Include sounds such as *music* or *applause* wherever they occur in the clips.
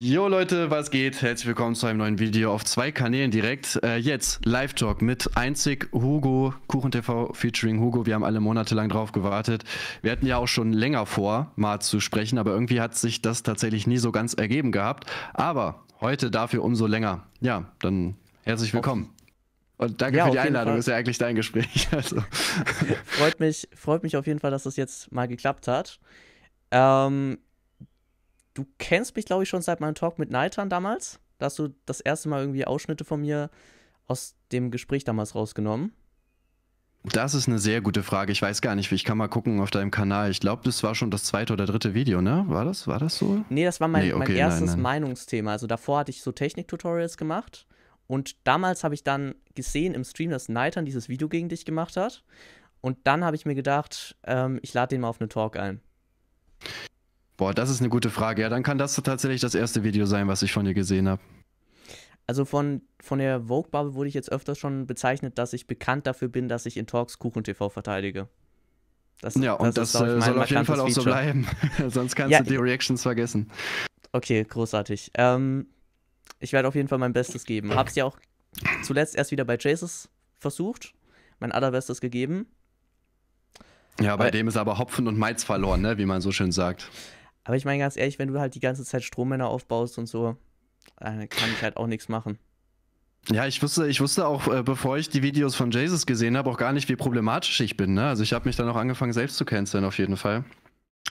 Jo Leute, was geht? Herzlich willkommen zu einem neuen Video auf zwei Kanälen direkt. Äh, jetzt Live-Talk mit einzig Hugo, KuchenTV featuring Hugo. Wir haben alle monatelang drauf gewartet. Wir hatten ja auch schon länger vor, mal zu sprechen, aber irgendwie hat sich das tatsächlich nie so ganz ergeben gehabt. Aber heute dafür umso länger. Ja, dann herzlich willkommen. Und danke Ja, für die Einladung, Fall. ist ja eigentlich dein Gespräch. *laughs* Also. freut, mich, freut mich auf jeden Fall, dass das jetzt mal geklappt hat. Ähm, du kennst mich, glaube ich, schon seit meinem Talk mit Nitran damals. Da hast du das erste Mal irgendwie Ausschnitte von mir aus dem Gespräch damals rausgenommen. Das ist eine sehr gute Frage. Ich weiß gar nicht, wie ich kann mal gucken auf deinem Kanal. Ich glaube, das war schon das zweite oder dritte Video, ne? War das? War das so? Nee, das war mein, Nee, okay, mein nein, erstes nein. Meinungsthema. Also davor hatte ich so Technik-Tutorials gemacht. Und damals habe ich dann gesehen im Stream, dass Nitran dieses Video gegen dich gemacht hat. Und dann habe ich mir gedacht, ähm, ich lade den mal auf eine Talk ein. Boah, das ist eine gute Frage. Ja, dann kann das tatsächlich das erste Video sein, was ich von dir gesehen habe. Also von, von der Vogue-Bubble wurde ich jetzt öfters schon bezeichnet, dass ich bekannt dafür bin, dass ich in Talks Kuchen TV verteidige. Das, Ja, und das, glaub ich, äh, soll auf jeden Fall auch markantes so Feature. bleiben. *laughs* Sonst kannst Ja, du die Reactions vergessen. Okay, großartig. Ähm, ich werde auf jeden Fall mein Bestes geben. Hab's ja auch zuletzt erst wieder bei Jesus versucht, mein allerbestes gegeben. Ja, bei Aber- dem ist aber Hopfen und Malz verloren, ne? wie man so schön sagt. Aber ich meine ganz ehrlich, wenn du halt die ganze Zeit Strommänner aufbaust und so, äh, kann ich halt auch nichts machen. Ja, ich wusste, ich wusste auch, äh, bevor ich die Videos von Jesus gesehen habe, auch gar nicht, wie problematisch ich bin. Ne? Also ich habe mich dann auch angefangen, selbst zu canceln, auf jeden Fall.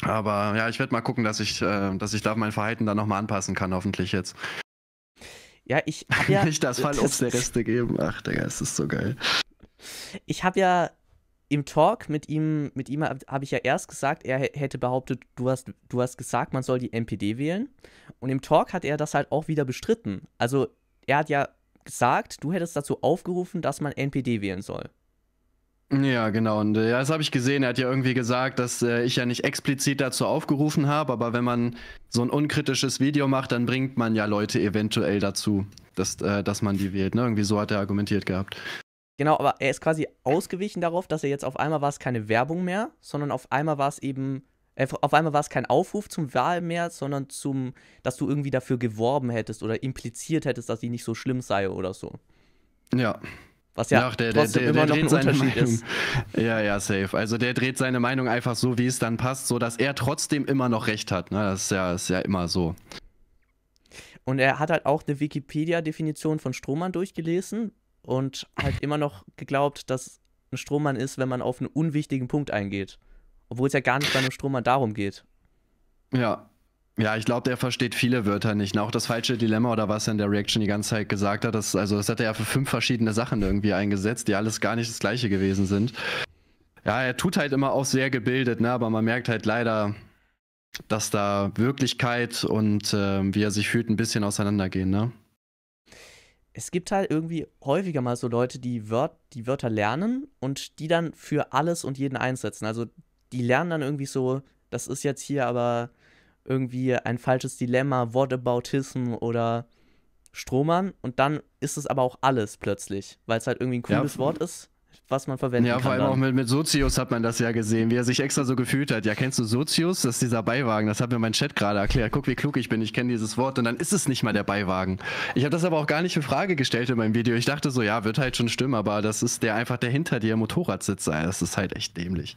Aber ja, ich werde mal gucken, dass ich, äh, dass ich da mein Verhalten dann nochmal anpassen kann, hoffentlich jetzt. Ja, ich habe ja. *laughs* nicht das Fallobst der Reste geben. Ach, Digga, es ist so geil. Ich habe ja im Talk mit ihm, mit ihm habe hab ich ja erst gesagt, er hä- hätte behauptet, du hast, du hast gesagt, man soll die NPD wählen. Und im Talk hat er das halt auch wieder bestritten. Also er hat ja gesagt, du hättest dazu aufgerufen, dass man NPD wählen soll. Ja, genau. Und äh, das habe ich gesehen. Er hat ja irgendwie gesagt, dass äh, ich ja nicht explizit dazu aufgerufen habe, aber wenn man so ein unkritisches Video macht, dann bringt man ja Leute eventuell dazu, dass, äh, dass man die wählt. Ne? Irgendwie so hat er argumentiert gehabt. Genau, aber er ist quasi ausgewichen darauf, dass er jetzt auf einmal war es keine Werbung mehr, sondern auf einmal war es eben, äh, auf einmal war es kein Aufruf zum Wahl mehr, sondern zum, dass du irgendwie dafür geworben hättest oder impliziert hättest, dass die nicht so schlimm sei oder so. Ja. Was ja Ach, der, der, der, immer noch ein Unterschied Meinung. ist. *laughs* Ja, ja, safe. Also der dreht seine Meinung einfach so, wie es dann passt, so dass er trotzdem immer noch recht hat. Ne? Das ist ja, ist ja immer so. Und er hat halt auch eine Wikipedia-Definition von Strohmann durchgelesen und halt immer noch geglaubt, dass ein Strohmann ist, wenn man auf einen unwichtigen Punkt eingeht. Obwohl es ja gar nicht bei einem Strohmann darum geht. Ja. Ja, ich glaube, der versteht viele Wörter nicht. Und Auch das falsche Dilemma oder was er in der Reaction die ganze Zeit gesagt hat, das, also das hat er ja für fünf verschiedene Sachen irgendwie eingesetzt, die alles gar nicht das gleiche gewesen sind. Ja, er tut halt immer auch sehr gebildet, ne? aber man merkt halt leider, dass da Wirklichkeit und ähm, wie er sich fühlt, ein bisschen auseinandergehen. Ne? Es gibt halt irgendwie häufiger mal so Leute, die, Wört die Wörter lernen und die dann für alles und jeden einsetzen. Also die lernen dann irgendwie so, das ist jetzt hier aber irgendwie ein falsches Dilemma, Whataboutism oder Strohmann und dann ist es aber auch alles plötzlich, weil es halt irgendwie ein Ja, cooles f- Wort ist, was man verwenden Ja, kann. vor allem dann. auch mit, mit Sozius hat man das ja gesehen, wie er sich extra so gefühlt hat. Ja, kennst du Sozius? Das ist dieser Beiwagen. Das hat mir mein Chat gerade erklärt. Guck, wie klug ich bin. Ich kenne dieses Wort. Und dann ist es nicht mal der Beiwagen. Ich habe das aber auch gar nicht in Frage gestellt in meinem Video. Ich dachte so, ja, wird halt schon stimmen, aber das ist der einfach, der hinter dir im Motorrad sitzt. Ja, Das ist halt echt dämlich.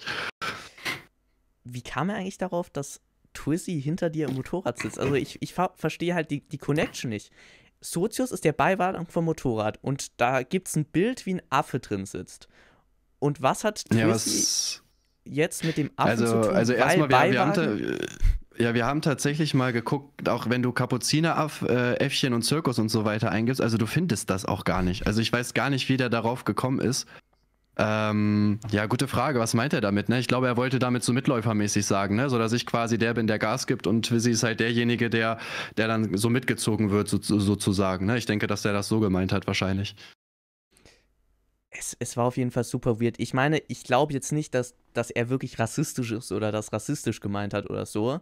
Wie kam er eigentlich darauf, dass Twizzy hinter dir im Motorrad sitzt? Also ich, ich ver verstehe halt die, die Connection nicht. Sozius ist der Beiwagen vom Motorrad und da gibt es ein Bild, wie ein Affe drin sitzt. Und was hat Ja, Twizzy was. jetzt mit dem Affen Also, zu tun? also erstmal, wir, wir, haben ja, wir haben tatsächlich mal geguckt, auch wenn du Kapuziner, äh, Äffchen und Zirkus und so weiter eingibst, also du findest das auch gar nicht. Also ich weiß gar nicht, wie der darauf gekommen ist. Ähm, ja, gute Frage. Was meint er damit? Ne? Ich glaube, er wollte damit so mitläufermäßig sagen, ne? so dass ich quasi der bin, der Gas gibt und Twizzy ist halt derjenige, der, der dann so mitgezogen wird, so, sozusagen. Ne? Ich denke, dass der das so gemeint hat, wahrscheinlich. es, es war auf jeden Fall super weird. Ich meine, ich glaube jetzt nicht, dass, dass er wirklich rassistisch ist oder das rassistisch gemeint hat oder so.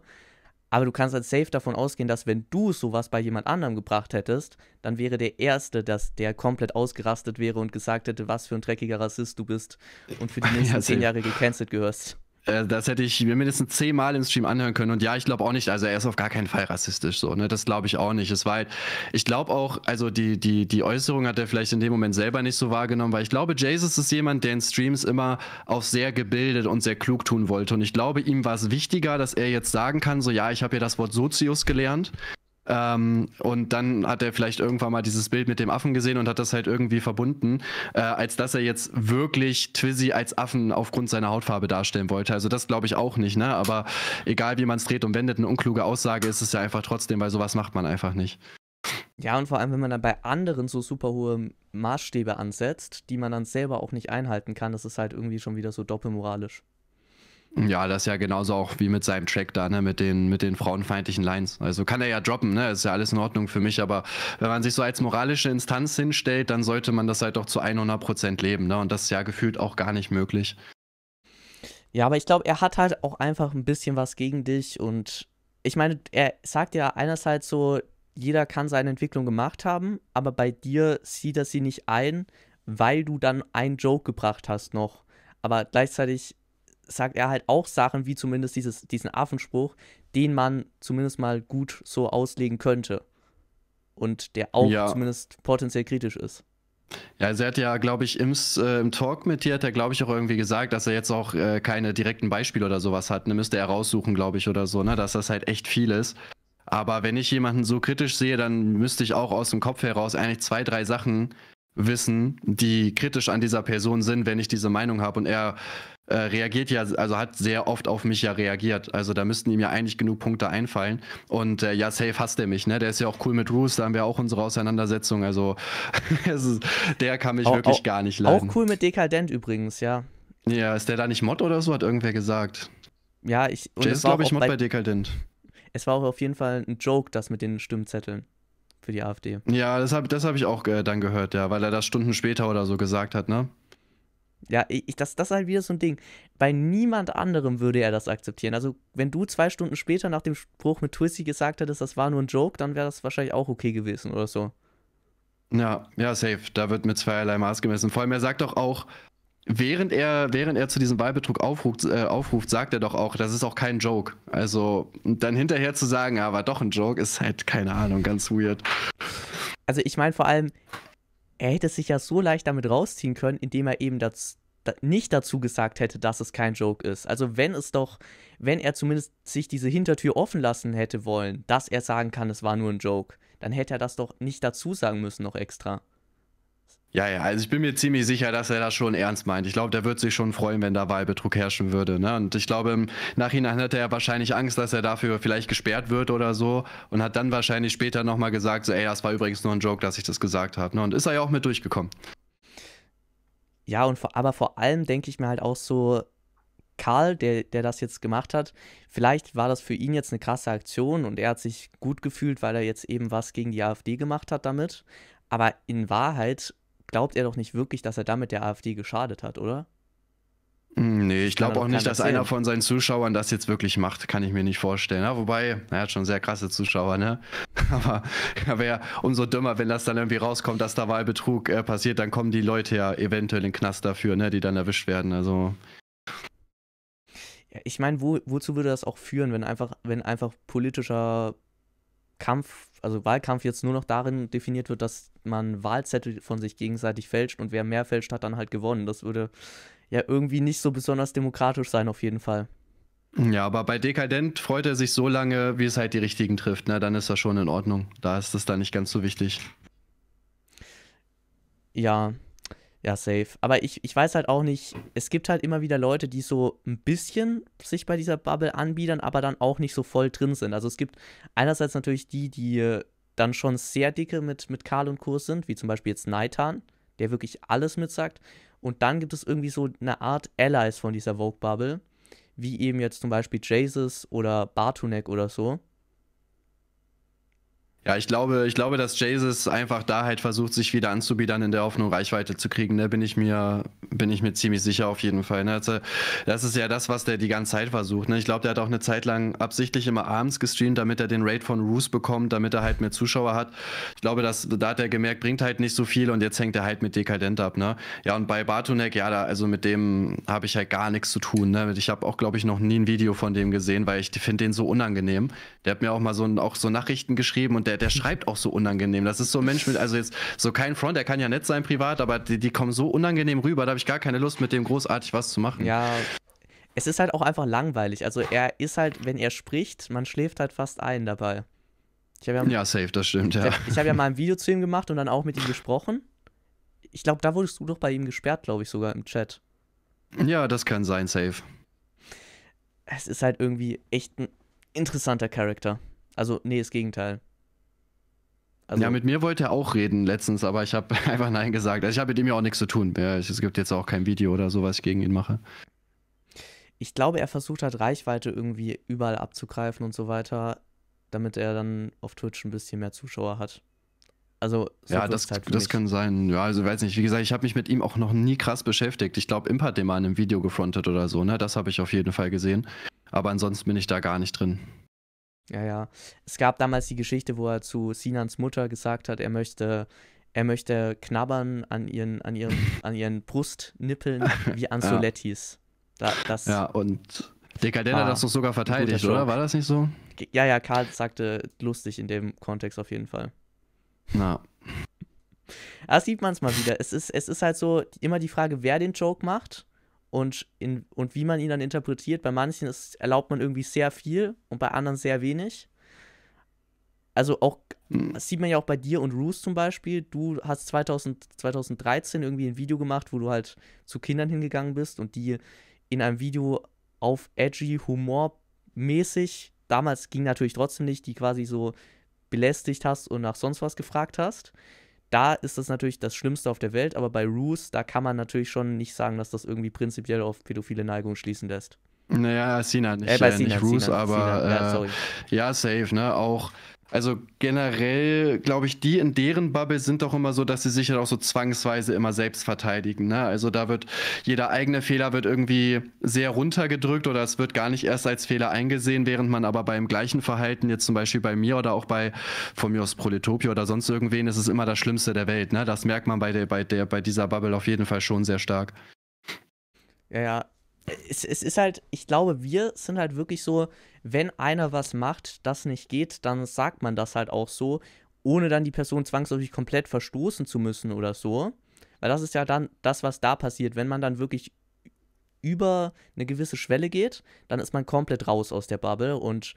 Aber du kannst halt safe davon ausgehen, dass wenn du sowas bei jemand anderem gebracht hättest, dann wäre der Erste, dass der komplett ausgerastet wäre und gesagt hätte, was für ein dreckiger Rassist du bist und für die *laughs* nächsten Ja, zehn. Jahre gecancelt gehörst. Äh, das hätte ich mir mindestens zehnmal im Stream anhören können. Und ja, ich glaube auch nicht, also er ist auf gar keinen Fall rassistisch so, ne? Das glaube ich auch nicht. Es war halt, ich glaube auch, also die, die, die Äußerung hat er vielleicht in dem Moment selber nicht so wahrgenommen, weil ich glaube, Jesus ist jemand, der in Streams immer auch sehr gebildet und sehr klug tun wollte. Und ich glaube, ihm war es wichtiger, dass er jetzt sagen kann, so ja, ich habe ja das Wort Sozius gelernt. Ähm, und dann hat er vielleicht irgendwann mal dieses Bild mit dem Affen gesehen und hat das halt irgendwie verbunden, äh, als dass er jetzt wirklich Twizzy als Affen aufgrund seiner Hautfarbe darstellen wollte. Also das glaube ich auch nicht, ne? Aber egal wie man es dreht und wendet, eine unkluge Aussage ist es ja einfach trotzdem, weil sowas macht man einfach nicht. Ja, und vor allem, wenn man dann bei anderen so super hohe Maßstäbe ansetzt, die man dann selber auch nicht einhalten kann, das ist halt irgendwie schon wieder so doppelmoralisch. Ja, das ist ja genauso auch wie mit seinem Track da, ne, mit den, mit den frauenfeindlichen Lines. Also kann er ja droppen, ne, ist ja alles in Ordnung für mich, aber wenn man sich so als moralische Instanz hinstellt, dann sollte man das halt doch zu 100% leben, ne, und das ist ja gefühlt auch gar nicht möglich. Ja, aber ich glaube, er hat halt auch einfach ein bisschen was gegen dich und ich meine, er sagt ja einerseits so, jeder kann seine Entwicklung gemacht haben, aber bei dir sieht er sie nicht ein, weil du dann einen Joke gebracht hast noch. Aber gleichzeitig sagt er halt auch Sachen wie zumindest dieses, diesen Affenspruch, den man zumindest mal gut so auslegen könnte. Und der auch ja. zumindest potenziell kritisch ist. Ja, also er hat ja, glaube ich, im, äh, im, Talk mit dir, hat er, glaube ich, auch irgendwie gesagt, dass er jetzt auch äh, keine direkten Beispiele oder sowas hat. Ne, müsste er raussuchen, glaube ich, oder so, ne, dass das halt echt viel ist. Aber wenn ich jemanden so kritisch sehe, dann müsste ich auch aus dem Kopf heraus eigentlich zwei, drei Sachen wissen, die kritisch an dieser Person sind, wenn ich diese Meinung habe. Und er äh, reagiert ja, also hat sehr oft auf mich ja reagiert. Also da müssten ihm ja eigentlich genug Punkte einfallen. Und äh, ja, safe hasst er mich, ne? Der ist ja auch cool mit Roos, da haben wir auch unsere Auseinandersetzung. Also *laughs* ist, der kann mich auch, wirklich auch, gar nicht leiden. Auch cool mit Dekadent übrigens, ja. Ja, ist der da nicht Mod oder so, hat irgendwer gesagt. Ja, ich. Und Jay ist, glaube ich, Mod bei, bei Dekadent. Es war auch auf jeden Fall ein Joke, das mit den Stimmzetteln für die AfD. Ja, das habe das hab ich auch äh, dann gehört, ja, weil er das Stunden später oder so gesagt hat, ne? Ja, ich, das, das ist halt wieder so ein Ding. Bei niemand anderem würde er das akzeptieren. Also, wenn du zwei Stunden später nach dem Spruch mit Twissy gesagt hättest, das war nur ein Joke, dann wäre das wahrscheinlich auch okay gewesen oder so. Ja, ja, safe. Da wird mit zweierlei Maß gemessen. Vor allem, er sagt doch auch, während er, während er zu diesem Wahlbetrug aufruft, äh, aufruft, sagt er doch auch, das ist auch kein Joke. Also, dann hinterher zu sagen, ja, war doch ein Joke, ist halt, keine Ahnung, ganz weird. Also, ich meine vor allem, er hätte sich ja so leicht damit rausziehen können, indem er eben das, nicht dazu gesagt hätte, dass es kein Joke ist. Also wenn es doch, wenn er zumindest sich diese Hintertür offen lassen hätte wollen, dass er sagen kann, es war nur ein Joke, dann hätte er das doch nicht dazu sagen müssen noch extra. Ja, ja, also ich bin mir ziemlich sicher, dass er das schon ernst meint. Ich glaube, der wird sich schon freuen, wenn da Wahlbetrug herrschen würde. Ne? Und ich glaube, im Nachhinein hatte er wahrscheinlich Angst, dass er dafür vielleicht gesperrt wird oder so und hat dann wahrscheinlich später nochmal gesagt, so, ey, das war übrigens nur ein Joke, dass ich das gesagt habe. Ne? Und ist er ja auch mit durchgekommen. Ja, und vor, aber vor allem denke ich mir halt auch so, Karl, der, der das jetzt gemacht hat, vielleicht war das für ihn jetzt eine krasse Aktion und er hat sich gut gefühlt, weil er jetzt eben was gegen die AfD gemacht hat damit. Aber in Wahrheit glaubt er doch nicht wirklich, dass er damit der AfD geschadet hat, oder? Hm, nee, ich glaube auch nicht, dass einer von seinen Zuschauern das jetzt wirklich macht, kann ich mir nicht vorstellen. Ja, wobei, er hat schon sehr krasse Zuschauer, ne? *laughs* Aber er wäre umso dümmer, wenn das dann irgendwie rauskommt, dass da Wahlbetrug äh, passiert, dann kommen die Leute ja eventuell in den Knast dafür, ne, die dann erwischt werden. Also. Ja, ich meine, wo, wozu würde das auch führen, wenn einfach, wenn einfach politischer Kampf, also Wahlkampf jetzt nur noch darin definiert wird, dass man Wahlzettel von sich gegenseitig fälscht und wer mehr fälscht, hat dann halt gewonnen. Das würde ja irgendwie nicht so besonders demokratisch sein, auf jeden Fall. Ja, aber bei Dekadent freut er sich so lange, wie es halt die richtigen trifft. Ne? Dann ist das schon in Ordnung. Da ist das dann nicht ganz so wichtig. Ja, ja, safe. Aber ich, ich weiß halt auch nicht, es gibt halt immer wieder Leute, die so ein bisschen sich bei dieser Bubble anbiedern, aber dann auch nicht so voll drin sind. Also es gibt einerseits natürlich die, die dann schon sehr dicke mit, mit Karl und Kurs sind, wie zum Beispiel jetzt Naitan, der wirklich alles mitsagt. Und dann gibt es irgendwie so eine Art Allies von dieser Vogue-Bubble, wie eben jetzt zum Beispiel Jesus oder Bartunek oder so Ja, ich glaube, ich glaube, dass Jesus einfach da halt versucht, sich wieder anzubiedern, in der Hoffnung, Reichweite zu kriegen. Da ne? bin ich mir, bin ich mir ziemlich sicher auf jeden Fall. Ne? Also, das ist ja das, was der die ganze Zeit versucht. Ne? Ich glaube, der hat auch eine Zeit lang absichtlich immer abends gestreamt, damit er den Raid von Roos bekommt, damit er halt mehr Zuschauer hat. Ich glaube, dass, da hat er gemerkt, bringt halt nicht so viel und jetzt hängt er halt mit Dekadent ab. Ne? Ja, und bei Bartonek, ja, da, also mit dem habe ich halt gar nichts zu tun. Ne? Ich habe auch, glaube ich, noch nie ein Video von dem gesehen, weil ich finde den so unangenehm. Der hat mir auch mal so, auch so Nachrichten geschrieben und der, der schreibt auch so unangenehm. Das ist so ein Mensch mit, also jetzt so kein Front, der kann ja nett sein privat, aber die, die kommen so unangenehm rüber, da habe ich gar keine Lust, mit dem großartig was zu machen. Ja, es ist halt auch einfach langweilig. Also er ist halt, wenn er spricht, man schläft halt fast ein dabei. Ja, ja, safe, das stimmt, ja. Ich habe hab ja mal ein Video zu ihm gemacht und dann auch mit ihm gesprochen. Ich glaube, da wurdest du doch bei ihm gesperrt, glaube ich, sogar im Chat. Ja, das kann sein, safe. Es ist halt irgendwie echt ein interessanter Charakter. Also, nee, das Gegenteil. Also, ja, mit mir wollte er auch reden letztens, aber ich habe *laughs* einfach Nein gesagt. Also ich habe mit ihm ja auch nichts zu tun. Es gibt jetzt auch kein Video oder so, was ich gegen ihn mache. Ich glaube, er versucht halt Reichweite irgendwie überall abzugreifen und so weiter, damit er dann auf Twitch ein bisschen mehr Zuschauer hat. Also, so ja, das, halt das kann sein. Ja, also weiß nicht. Wie gesagt, ich habe mich mit ihm auch noch nie krass beschäftigt. Ich glaube, Imp hat den mal in einem Video gefrontet oder so, ne? Das habe ich auf jeden Fall gesehen. Aber ansonsten bin ich da gar nicht drin. Ja, ja. Es gab damals die Geschichte, wo er zu Sinans Mutter gesagt hat, er möchte, er möchte knabbern an ihren, an ihren, *laughs* an ihren Brustnippeln wie Ansolettis. *laughs* Ja. Da, das ja, und Dekadent hat das doch sogar verteidigt, oder? War das nicht so? Ja, ja, Karl sagte lustig in dem Kontext auf jeden Fall. Na. Da sieht man es mal wieder. Es ist, es ist halt so immer die Frage, wer den Joke macht und, in, und wie man ihn dann interpretiert. Bei manchen ist, erlaubt man irgendwie sehr viel und bei anderen sehr wenig. Also auch, mhm. das sieht man ja auch bei dir und Roos zum Beispiel. Du hast 2000, 2013 irgendwie ein Video gemacht, wo du halt zu Kindern hingegangen bist und die in einem Video auf edgy, humormäßig, damals ging natürlich trotzdem nicht, die quasi so belästigt hast und nach sonst was gefragt hast da ist das natürlich das Schlimmste auf der Welt, aber bei Roos, da kann man natürlich schon nicht sagen, dass das irgendwie prinzipiell auf pädophile Neigung schließen lässt. Naja, Sina, nicht, äh, bei äh, Sina, nicht Sina, aber Sina. Ja, äh, ja, safe, ne? Auch also generell, glaube ich, die in deren Bubble sind doch immer so, dass sie sich halt auch so zwangsweise immer selbst verteidigen. Ne? Also da wird jeder eigene Fehler wird irgendwie sehr runtergedrückt oder es wird gar nicht erst als Fehler eingesehen, während man aber beim gleichen Verhalten, jetzt zum Beispiel bei mir oder auch bei von mir aus Proletopia oder sonst irgendwen, ist es immer das Schlimmste der Welt. Ne? Das merkt man bei, der, bei, der, bei dieser Bubble auf jeden Fall schon sehr stark. Ja, ja, es, es ist halt, ich glaube, wir sind halt wirklich so, wenn einer was macht, das nicht geht, dann sagt man das halt auch so, ohne dann die Person zwangsläufig komplett verstoßen zu müssen oder so. Weil das ist ja dann das, was da passiert. Wenn man dann wirklich über eine gewisse Schwelle geht, dann ist man komplett raus aus der Bubble und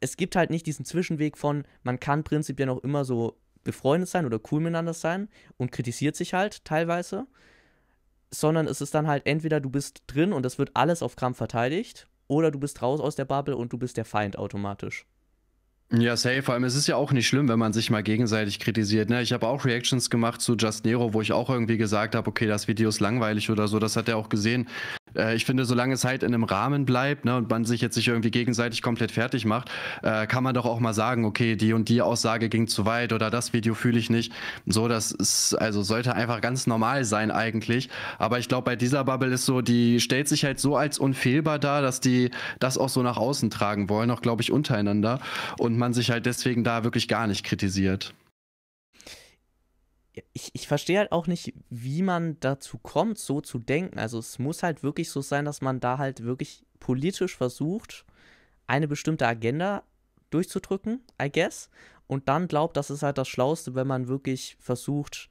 es gibt halt nicht diesen Zwischenweg von, man kann prinzipiell noch immer so befreundet sein oder cool miteinander sein und kritisiert sich halt teilweise sondern es ist dann halt entweder du bist drin und es wird alles auf Krampf verteidigt, oder du bist raus aus der Bubble und du bist der Feind automatisch. Ja, safe. Vor allem, es ist ja auch nicht schlimm, wenn man sich mal gegenseitig kritisiert. Ne? Ich habe auch Reactions gemacht zu Just Nero, wo ich auch irgendwie gesagt habe, okay, das Video ist langweilig oder so. Das hat er auch gesehen. Äh, ich finde, solange es halt in einem Rahmen bleibt ne, und man sich jetzt nicht irgendwie gegenseitig komplett fertig macht, äh, kann man doch auch mal sagen, okay, die und die Aussage ging zu weit oder das Video fühle ich nicht. So, das ist, also sollte einfach ganz normal sein eigentlich. Aber ich glaube, bei dieser Bubble ist so, die stellt sich halt so als unfehlbar dar, dass die das auch so nach außen tragen wollen, auch glaube ich untereinander. Und man sich halt deswegen da wirklich gar nicht kritisiert ich, ich verstehe halt auch nicht, wie man dazu kommt, so zu denken. Also es muss halt wirklich so sein, dass man da halt wirklich politisch versucht, eine bestimmte Agenda durchzudrücken, I guess. Und dann glaubt, das ist halt das Schlauste, wenn man wirklich versucht,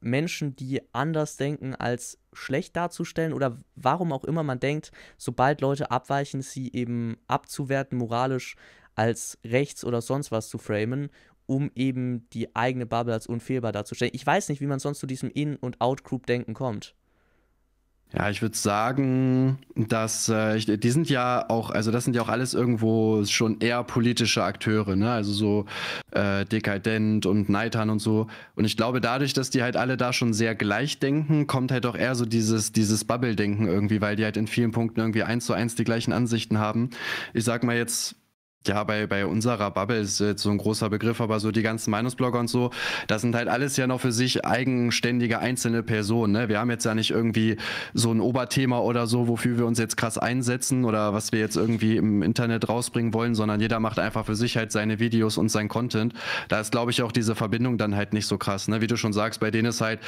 Menschen, die anders denken, als schlecht darzustellen oder warum auch immer man denkt, sobald Leute abweichen, sie eben abzuwerten, moralisch als rechts oder sonst was zu framen um eben die eigene Bubble als unfehlbar darzustellen. Ich weiß nicht, wie man sonst zu diesem In- und Out-Group-Denken kommt. Ja, ich würde sagen, dass äh, die sind ja auch, also das sind ja auch alles irgendwo schon eher politische Akteure, ne? Also so äh, Dekadent und Neitan und so. Und ich glaube, dadurch, dass die halt alle da schon sehr gleich denken, kommt halt auch eher so dieses, dieses Bubble-Denken irgendwie, weil die halt in vielen Punkten irgendwie eins zu eins die gleichen Ansichten haben. Ich sag mal jetzt, ja, bei, bei unserer Bubble ist jetzt so ein großer Begriff, aber so die ganzen Meinungsblogger und so, das sind halt alles ja noch für sich eigenständige einzelne Personen. Ne? Wir haben jetzt ja nicht irgendwie so ein Oberthema oder so, wofür wir uns jetzt krass einsetzen oder was wir jetzt irgendwie im Internet rausbringen wollen, sondern jeder macht einfach für sich halt seine Videos und sein Content. Da ist, glaube ich, auch diese Verbindung dann halt nicht so krass. Ne? Wie du schon sagst, bei denen ist halt,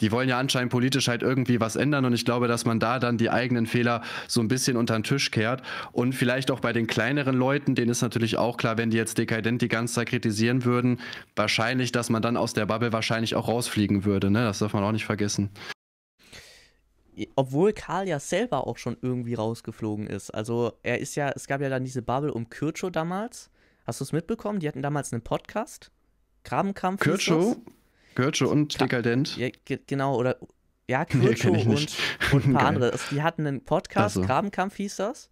die wollen ja anscheinend politisch halt irgendwie was ändern und ich glaube, dass man da dann die eigenen Fehler so ein bisschen unter den Tisch kehrt und vielleicht auch bei den kleineren Leuten, denen ist ist natürlich auch klar, wenn die jetzt dekadent die ganze Zeit kritisieren würden, wahrscheinlich, dass man dann aus der Bubble wahrscheinlich auch rausfliegen würde. Ne? Das darf man auch nicht vergessen. Obwohl Karl ja selber auch schon irgendwie rausgeflogen ist. Also er ist ja, es gab ja dann diese Bubble um Kircho damals. Hast du es mitbekommen? Die hatten damals einen Podcast. Grabenkampf. Kircho? Kircho und Ka Dekadent. Ja, genau, oder ja, Kircho *laughs* nee, und, und ein paar *laughs* andere. Also, die hatten einen Podcast, so. Grabenkampf hieß das.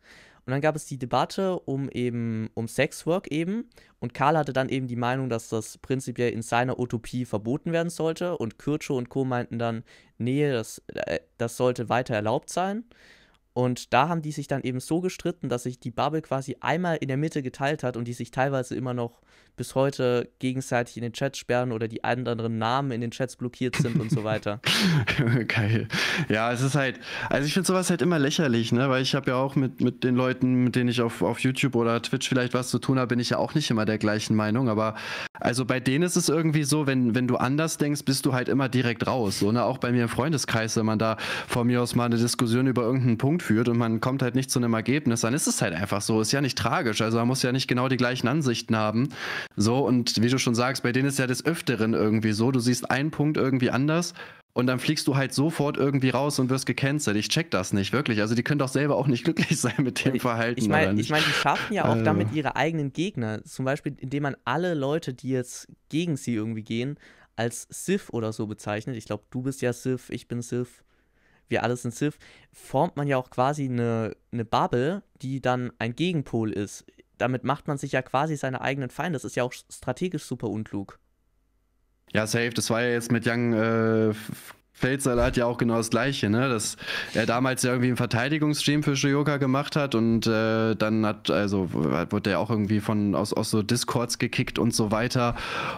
Und dann gab es die Debatte um eben, um Sexwork eben. Und Karl hatte dann eben die Meinung, dass das prinzipiell in seiner Utopie verboten werden sollte. Und Kircho und Co. meinten dann, nee, das, äh, das sollte weiter erlaubt sein. Und da haben die sich dann eben so gestritten, dass sich die Bubble quasi einmal in der Mitte geteilt hat und die sich teilweise immer noch bis heute gegenseitig in den Chats sperren oder die anderen Namen in den Chats blockiert sind und so weiter. *laughs* Geil. Ja, es ist halt, also ich finde sowas halt immer lächerlich, ne? Weil ich habe ja auch mit, mit den Leuten, mit denen ich auf, auf YouTube oder Twitch vielleicht was zu tun habe, bin ich ja auch nicht immer der gleichen Meinung. Aber also bei denen ist es irgendwie so, wenn, wenn du anders denkst, bist du halt immer direkt raus. So, ne? Auch bei mir im Freundeskreis, wenn man da von mir aus mal eine Diskussion über irgendeinen Punkt führt und man kommt halt nicht zu einem Ergebnis, dann ist es halt einfach so. Ist ja nicht tragisch. Also man muss ja nicht genau die gleichen Ansichten haben. So, und wie du schon sagst, bei denen ist ja des Öfteren irgendwie so, du siehst einen Punkt irgendwie anders und dann fliegst du halt sofort irgendwie raus und wirst gecancelt. Ich check das nicht, wirklich. Also die können doch selber auch nicht *laughs* glücklich sein mit dem ich, Verhalten. Ich meine, ich mein, die schaffen ja auch äh. damit ihre eigenen Gegner. Zum Beispiel, indem man alle Leute, die jetzt gegen sie irgendwie gehen, als Sith oder so bezeichnet. Ich glaube, du bist ja Sith, ich bin Sith, wir alle sind Sith. Formt man ja auch quasi eine, eine Bubble, die dann ein Gegenpol ist damit macht man sich ja quasi seine eigenen Feinde. Das ist ja auch strategisch super unklug. Ja, safe. Das war ja jetzt mit Young äh, Feldsalat ja auch genau das Gleiche, ne? Dass er damals ja irgendwie einen Verteidigungsstream für Shoyoka gemacht hat und äh, dann hat, also wurde er auch irgendwie von aus, aus so Discords gekickt und so weiter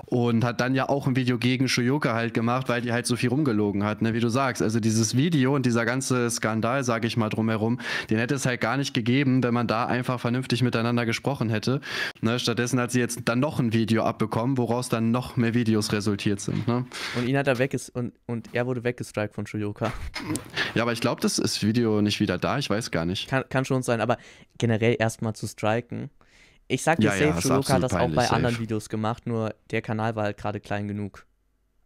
und hat dann ja auch ein Video gegen Shoyoka halt gemacht, weil die halt so viel rumgelogen hat, ne? Wie du sagst. Also dieses Video und dieser ganze Skandal, sage ich mal drumherum, den hätte es halt gar nicht gegeben, wenn man da einfach vernünftig miteinander gesprochen hätte. Ne? Stattdessen hat sie jetzt dann noch ein Video abbekommen, woraus dann noch mehr Videos resultiert sind. Ne? Und ihn hat er weg ist und, und er wurde weg weggestrikt von Shuyoka. *laughs* Ja, aber ich glaube, das ist Video nicht wieder da. Ich weiß gar nicht. Kann, kann schon sein, aber generell erstmal zu striken. Ich sag dir ja, safe, ja, Shuyoka hat das auch bei safe. anderen Videos gemacht, nur der Kanal war halt gerade klein genug.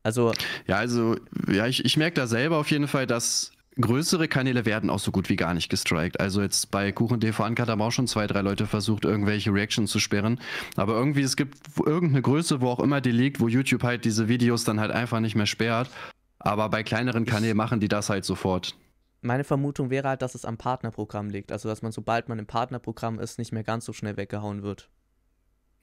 Also. Ja, also, ja, ich, ich merke da selber auf jeden Fall, dass größere Kanäle werden auch so gut wie gar nicht gestrikt. Also jetzt bei Kuchen TV Uncut haben auch schon zwei, drei Leute versucht, irgendwelche Reactions zu sperren. Aber irgendwie, es gibt irgendeine Größe, wo auch immer die liegt, wo YouTube halt diese Videos dann halt einfach nicht mehr sperrt. Aber bei kleineren Kanälen machen die das halt sofort. Meine Vermutung wäre halt, dass es am Partnerprogramm liegt. Also, dass man, sobald man im Partnerprogramm ist, nicht mehr ganz so schnell weggehauen wird.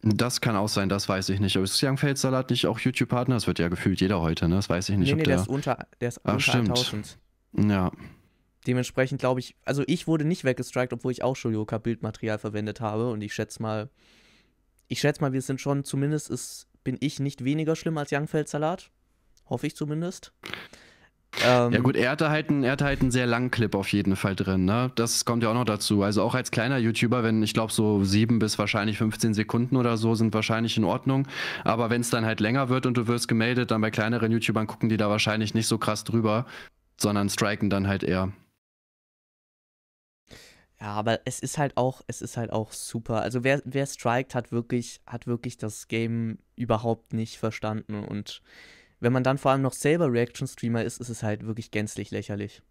Das kann auch sein, das weiß ich nicht. Aber ist Young Salat nicht auch YouTube-Partner? Das wird ja gefühlt jeder heute, ne? Das weiß ich nicht. Nee, nee, der, der, ist unter, der ist Ach, unter stimmt. 1000. Ja. Dementsprechend glaube ich, also ich wurde nicht weggestrikt, obwohl ich auch Shoyoka-Bildmaterial verwendet habe. Und ich schätze mal, ich schätze mal, wir sind schon, zumindest ist, bin ich nicht weniger schlimm als Young Salat. Hoffe ich zumindest. Ähm, ja gut, er hatte, halt einen, er hatte halt einen sehr langen Clip auf jeden Fall drin, ne? Das kommt ja auch noch dazu. Also auch als kleiner YouTuber, wenn ich glaube so sieben bis wahrscheinlich 15 Sekunden oder so sind wahrscheinlich in Ordnung. Aber wenn es dann halt länger wird und du wirst gemeldet, dann bei kleineren YouTubern gucken die da wahrscheinlich nicht so krass drüber, sondern striken dann halt eher. Ja, aber es ist halt auch, es ist halt auch super. Also wer, wer strikt, hat wirklich, hat wirklich das Game überhaupt nicht verstanden und wenn man dann vor allem noch selber Reaction-Streamer ist, ist es halt wirklich gänzlich lächerlich.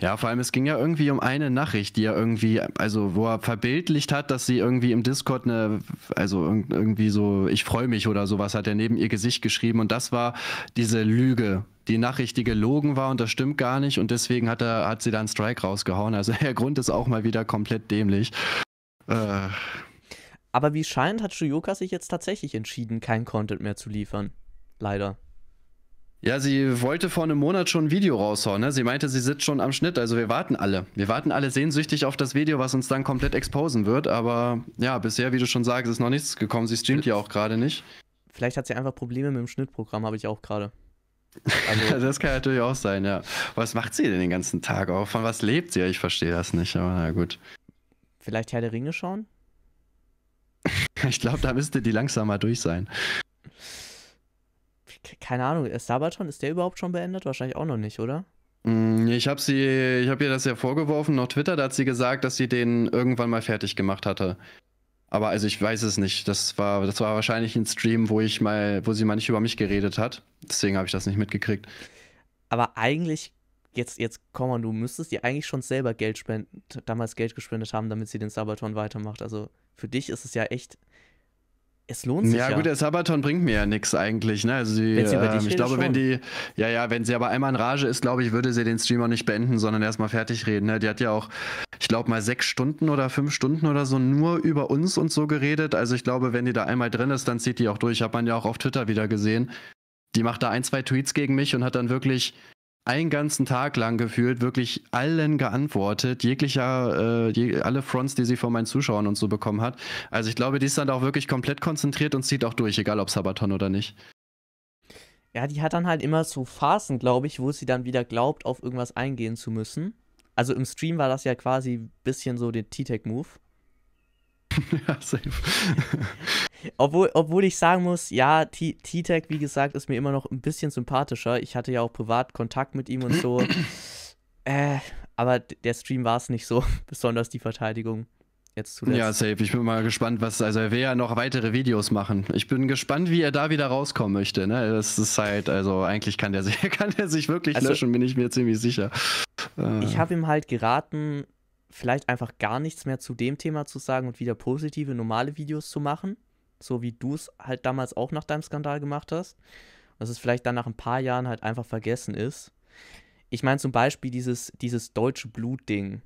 Ja, vor allem es ging ja irgendwie um eine Nachricht, die er irgendwie, also wo er verbildlicht hat, dass sie irgendwie im Discord eine, also irgendwie so, ich freue mich oder sowas hat er neben ihr Gesicht geschrieben und das war diese Lüge. Die Nachricht, die gelogen war und das stimmt gar nicht und deswegen hat er, hat sie dann Strike rausgehauen. Also der Grund ist auch mal wieder komplett dämlich. Äh. Aber wie scheint, hat Shuyoka sich jetzt tatsächlich entschieden, kein Content mehr zu liefern. Leider. Ja, sie wollte vor einem Monat schon ein Video raushauen. Ne? Sie meinte, sie sitzt schon am Schnitt. Also wir warten alle. Wir warten alle sehnsüchtig auf das Video, was uns dann komplett exposen wird. Aber ja, bisher, wie du schon sagst, ist noch nichts gekommen. Sie streamt ja auch gerade nicht. Vielleicht hat sie einfach Probleme mit dem Schnittprogramm, habe ich auch gerade. *laughs* Also das kann natürlich auch sein, ja. Was macht sie denn den ganzen Tag auch? Von was lebt sie? Ich verstehe das nicht, aber na gut. Vielleicht Herr der Ringe schauen? *laughs* Ich glaube, da müsste die langsam mal durch sein keine Ahnung, ist Sabaton, ist der überhaupt schon beendet? Wahrscheinlich auch noch nicht, oder? Mm, ich habe sie, ich habe ihr das ja vorgeworfen auf Twitter, da hat sie gesagt, dass sie den irgendwann mal fertig gemacht hatte. Aber also ich weiß es nicht. Das war, das war wahrscheinlich ein Stream, wo ich mal, wo sie mal nicht über mich geredet hat. Deswegen habe ich das nicht mitgekriegt. Aber eigentlich, jetzt, jetzt komm mal, du müsstest dir eigentlich schon selber Geld spenden, damals Geld gespendet haben, damit sie den Sabaton weitermacht. Also für dich ist es ja echt es lohnt sich ja. Ja, gut, der Sabaton bringt mir ja nichts eigentlich. Ne? Also die, äh, ich glaube, schon. wenn die, ja, ja, wenn sie aber einmal in Rage ist, glaube ich, würde sie den Streamer nicht beenden, sondern erstmal fertig reden. Ne? Die hat ja auch, ich glaube, mal sechs Stunden oder fünf Stunden oder so nur über uns und so geredet. Also ich glaube, wenn die da einmal drin ist, dann zieht die auch durch. Hat man ja auch auf Twitter wieder gesehen. Die macht da ein, zwei Tweets gegen mich und hat dann wirklich einen ganzen Tag lang gefühlt wirklich allen geantwortet, jeglicher, äh, je, alle Fronts, die sie von meinen Zuschauern und so bekommen hat. Also ich glaube, die ist dann auch wirklich komplett konzentriert und zieht auch durch, egal ob Sabaton oder nicht. Ja, die hat dann halt immer so Phasen, glaube ich, wo sie dann wieder glaubt, auf irgendwas eingehen zu müssen. Also im Stream war das ja quasi ein bisschen so der T-Tech-Move. *laughs* ja, safe. *laughs* obwohl, obwohl ich sagen muss, ja, T-Tech, wie gesagt, ist mir immer noch ein bisschen sympathischer. Ich hatte ja auch privat Kontakt mit ihm und so. *clears throat* äh, aber der Stream war es nicht so, *laughs* besonders die Verteidigung. Jetzt zuletzt. Ja, safe. Ich bin mal gespannt, was. Also, er will ja noch weitere Videos machen. Ich bin gespannt, wie er da wieder rauskommen möchte. Ne? Das ist halt, also, eigentlich kann der sich, kann der sich wirklich also, löschen, bin ich mir ziemlich sicher. Äh. Ich habe ihm halt geraten, vielleicht einfach gar nichts mehr zu dem Thema zu sagen und wieder positive, normale Videos zu machen. So wie du es halt damals auch nach deinem Skandal gemacht hast. Dass es vielleicht dann nach ein paar Jahren halt einfach vergessen ist. Ich meine zum Beispiel dieses, dieses deutsche Blut-Ding.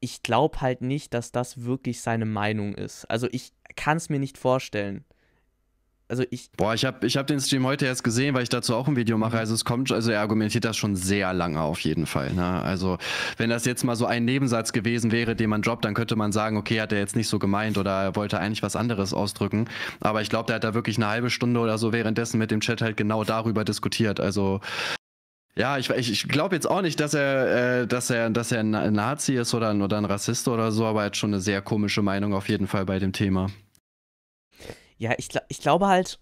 Ich glaube halt nicht, dass das wirklich seine Meinung ist. Also ich kann es mir nicht vorstellen also ich. Boah, ich habe ich hab den Stream heute erst gesehen, weil ich dazu auch ein Video mache. Mhm. Also es kommt, also er argumentiert das schon sehr lange auf jeden Fall. Ne? Also wenn das jetzt mal so ein Nebensatz gewesen wäre, den man droppt, dann könnte man sagen, okay, hat er jetzt nicht so gemeint oder er wollte eigentlich was anderes ausdrücken. Aber ich glaube, der hat da wirklich eine halbe Stunde oder so währenddessen mit dem Chat halt genau darüber diskutiert. Also ja, ich, ich, glaube jetzt auch nicht, dass er, äh, dass er, dass er ein Nazi ist oder, oder ein Rassist oder so, aber er hat schon eine sehr komische Meinung auf jeden Fall bei dem Thema. Ja, ich, ich glaube halt,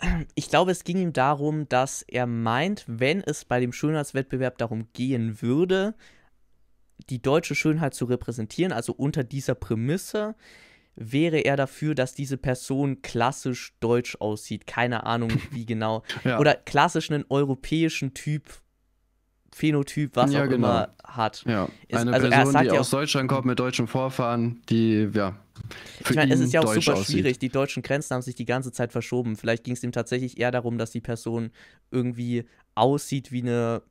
*clears throat* ich glaube, es ging ihm darum, dass er meint, wenn es bei dem Schönheitswettbewerb darum gehen würde, die deutsche Schönheit zu repräsentieren, also unter dieser Prämisse, wäre er dafür, dass diese Person klassisch deutsch aussieht. Keine Ahnung, *laughs* wie genau. ja. Oder klassisch einen europäischen Typ Phänotyp, was ja, auch genau. immer hat. Ja, eine also Person, die aus Deutschland kommt mit deutschen Vorfahren, die, ja. Ich meine, es ist ja auch super aussieht. schwierig. Die deutschen Grenzen haben sich die ganze Zeit verschoben. Vielleicht ging es ihm tatsächlich eher darum, dass die Person irgendwie aussieht wie eine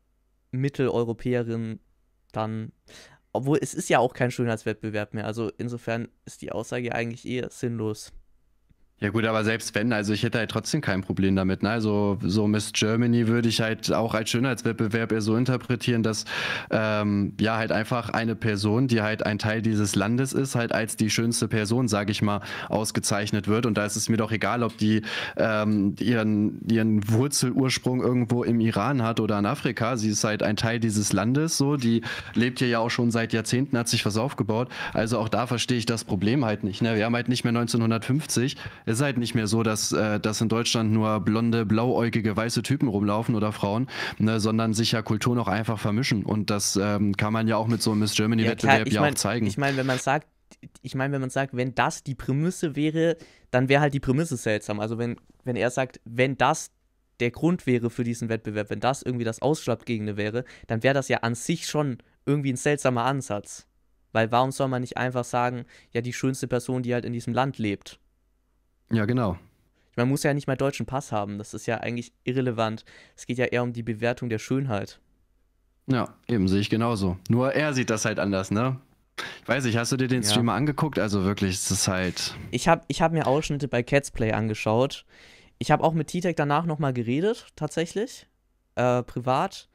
Mitteleuropäerin dann. Obwohl es ist ja auch kein Schönheitswettbewerb mehr. Also insofern ist die Aussage eigentlich eher sinnlos. Ja gut, aber selbst wenn, also ich hätte halt trotzdem kein Problem damit. Ne? Also so Miss Germany würde ich halt auch als Schönheitswettbewerb eher so interpretieren, dass ähm, ja halt einfach eine Person, die halt ein Teil dieses Landes ist, halt als die schönste Person, sage ich mal, ausgezeichnet wird. Und da ist es mir doch egal, ob die ähm, ihren, ihren Wurzelursprung irgendwo im Iran hat oder in Afrika. Sie ist halt ein Teil dieses Landes, so. Die lebt hier ja auch schon seit Jahrzehnten, hat sich was aufgebaut. Also auch da verstehe ich das Problem halt nicht. Ne? Wir haben halt nicht mehr 1950 es ist halt nicht mehr so, dass, äh, dass in Deutschland nur blonde, blauäugige, weiße Typen rumlaufen oder Frauen, ne, sondern sich ja Kulturen auch einfach vermischen. Und das ähm, kann man ja auch mit so einem Miss Germany-Wettbewerb ja, ja, mein, auch zeigen. Ich meine, wenn man sagt, ich meine, wenn man sagt, wenn das die Prämisse wäre, dann wäre halt die Prämisse seltsam. Also wenn, wenn er sagt, wenn das der Grund wäre für diesen Wettbewerb, wenn das irgendwie das Ausschlaggebende wäre, dann wäre das ja an sich schon irgendwie ein seltsamer Ansatz. Weil warum soll man nicht einfach sagen, ja, die schönste Person, die halt in diesem Land lebt? Ja, genau. Man muss ja nicht mal deutschen Pass haben. Das ist ja eigentlich irrelevant. Es geht ja eher um die Bewertung der Schönheit. Ja, eben sehe ich genauso. Nur er sieht das halt anders, ne? Ich weiß nicht, hast du dir den ja. Streamer angeguckt? Also wirklich, es ist halt. Ich habe ich hab mir Ausschnitte bei Cats Play angeschaut. Ich habe auch mit T-Tech danach nochmal geredet, tatsächlich. äh, privat.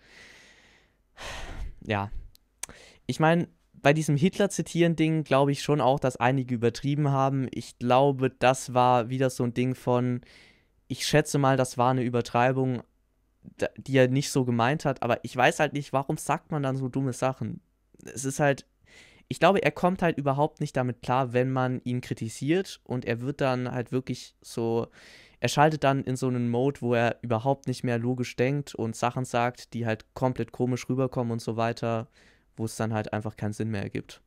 Ja. Ich meine, bei diesem Hitler-Zitieren-Ding glaube ich schon auch, dass einige übertrieben haben. Ich glaube, das war wieder so ein Ding von, ich schätze mal, das war eine Übertreibung, die er nicht so gemeint hat, aber ich weiß halt nicht, warum sagt man dann so dumme Sachen. Es ist halt, ich glaube, er kommt halt überhaupt nicht damit klar, wenn man ihn kritisiert und er wird dann halt wirklich so, er schaltet dann in so einen Mode, wo er überhaupt nicht mehr logisch denkt und Sachen sagt, die halt komplett komisch rüberkommen und so weiter, wo es dann halt einfach keinen Sinn mehr ergibt.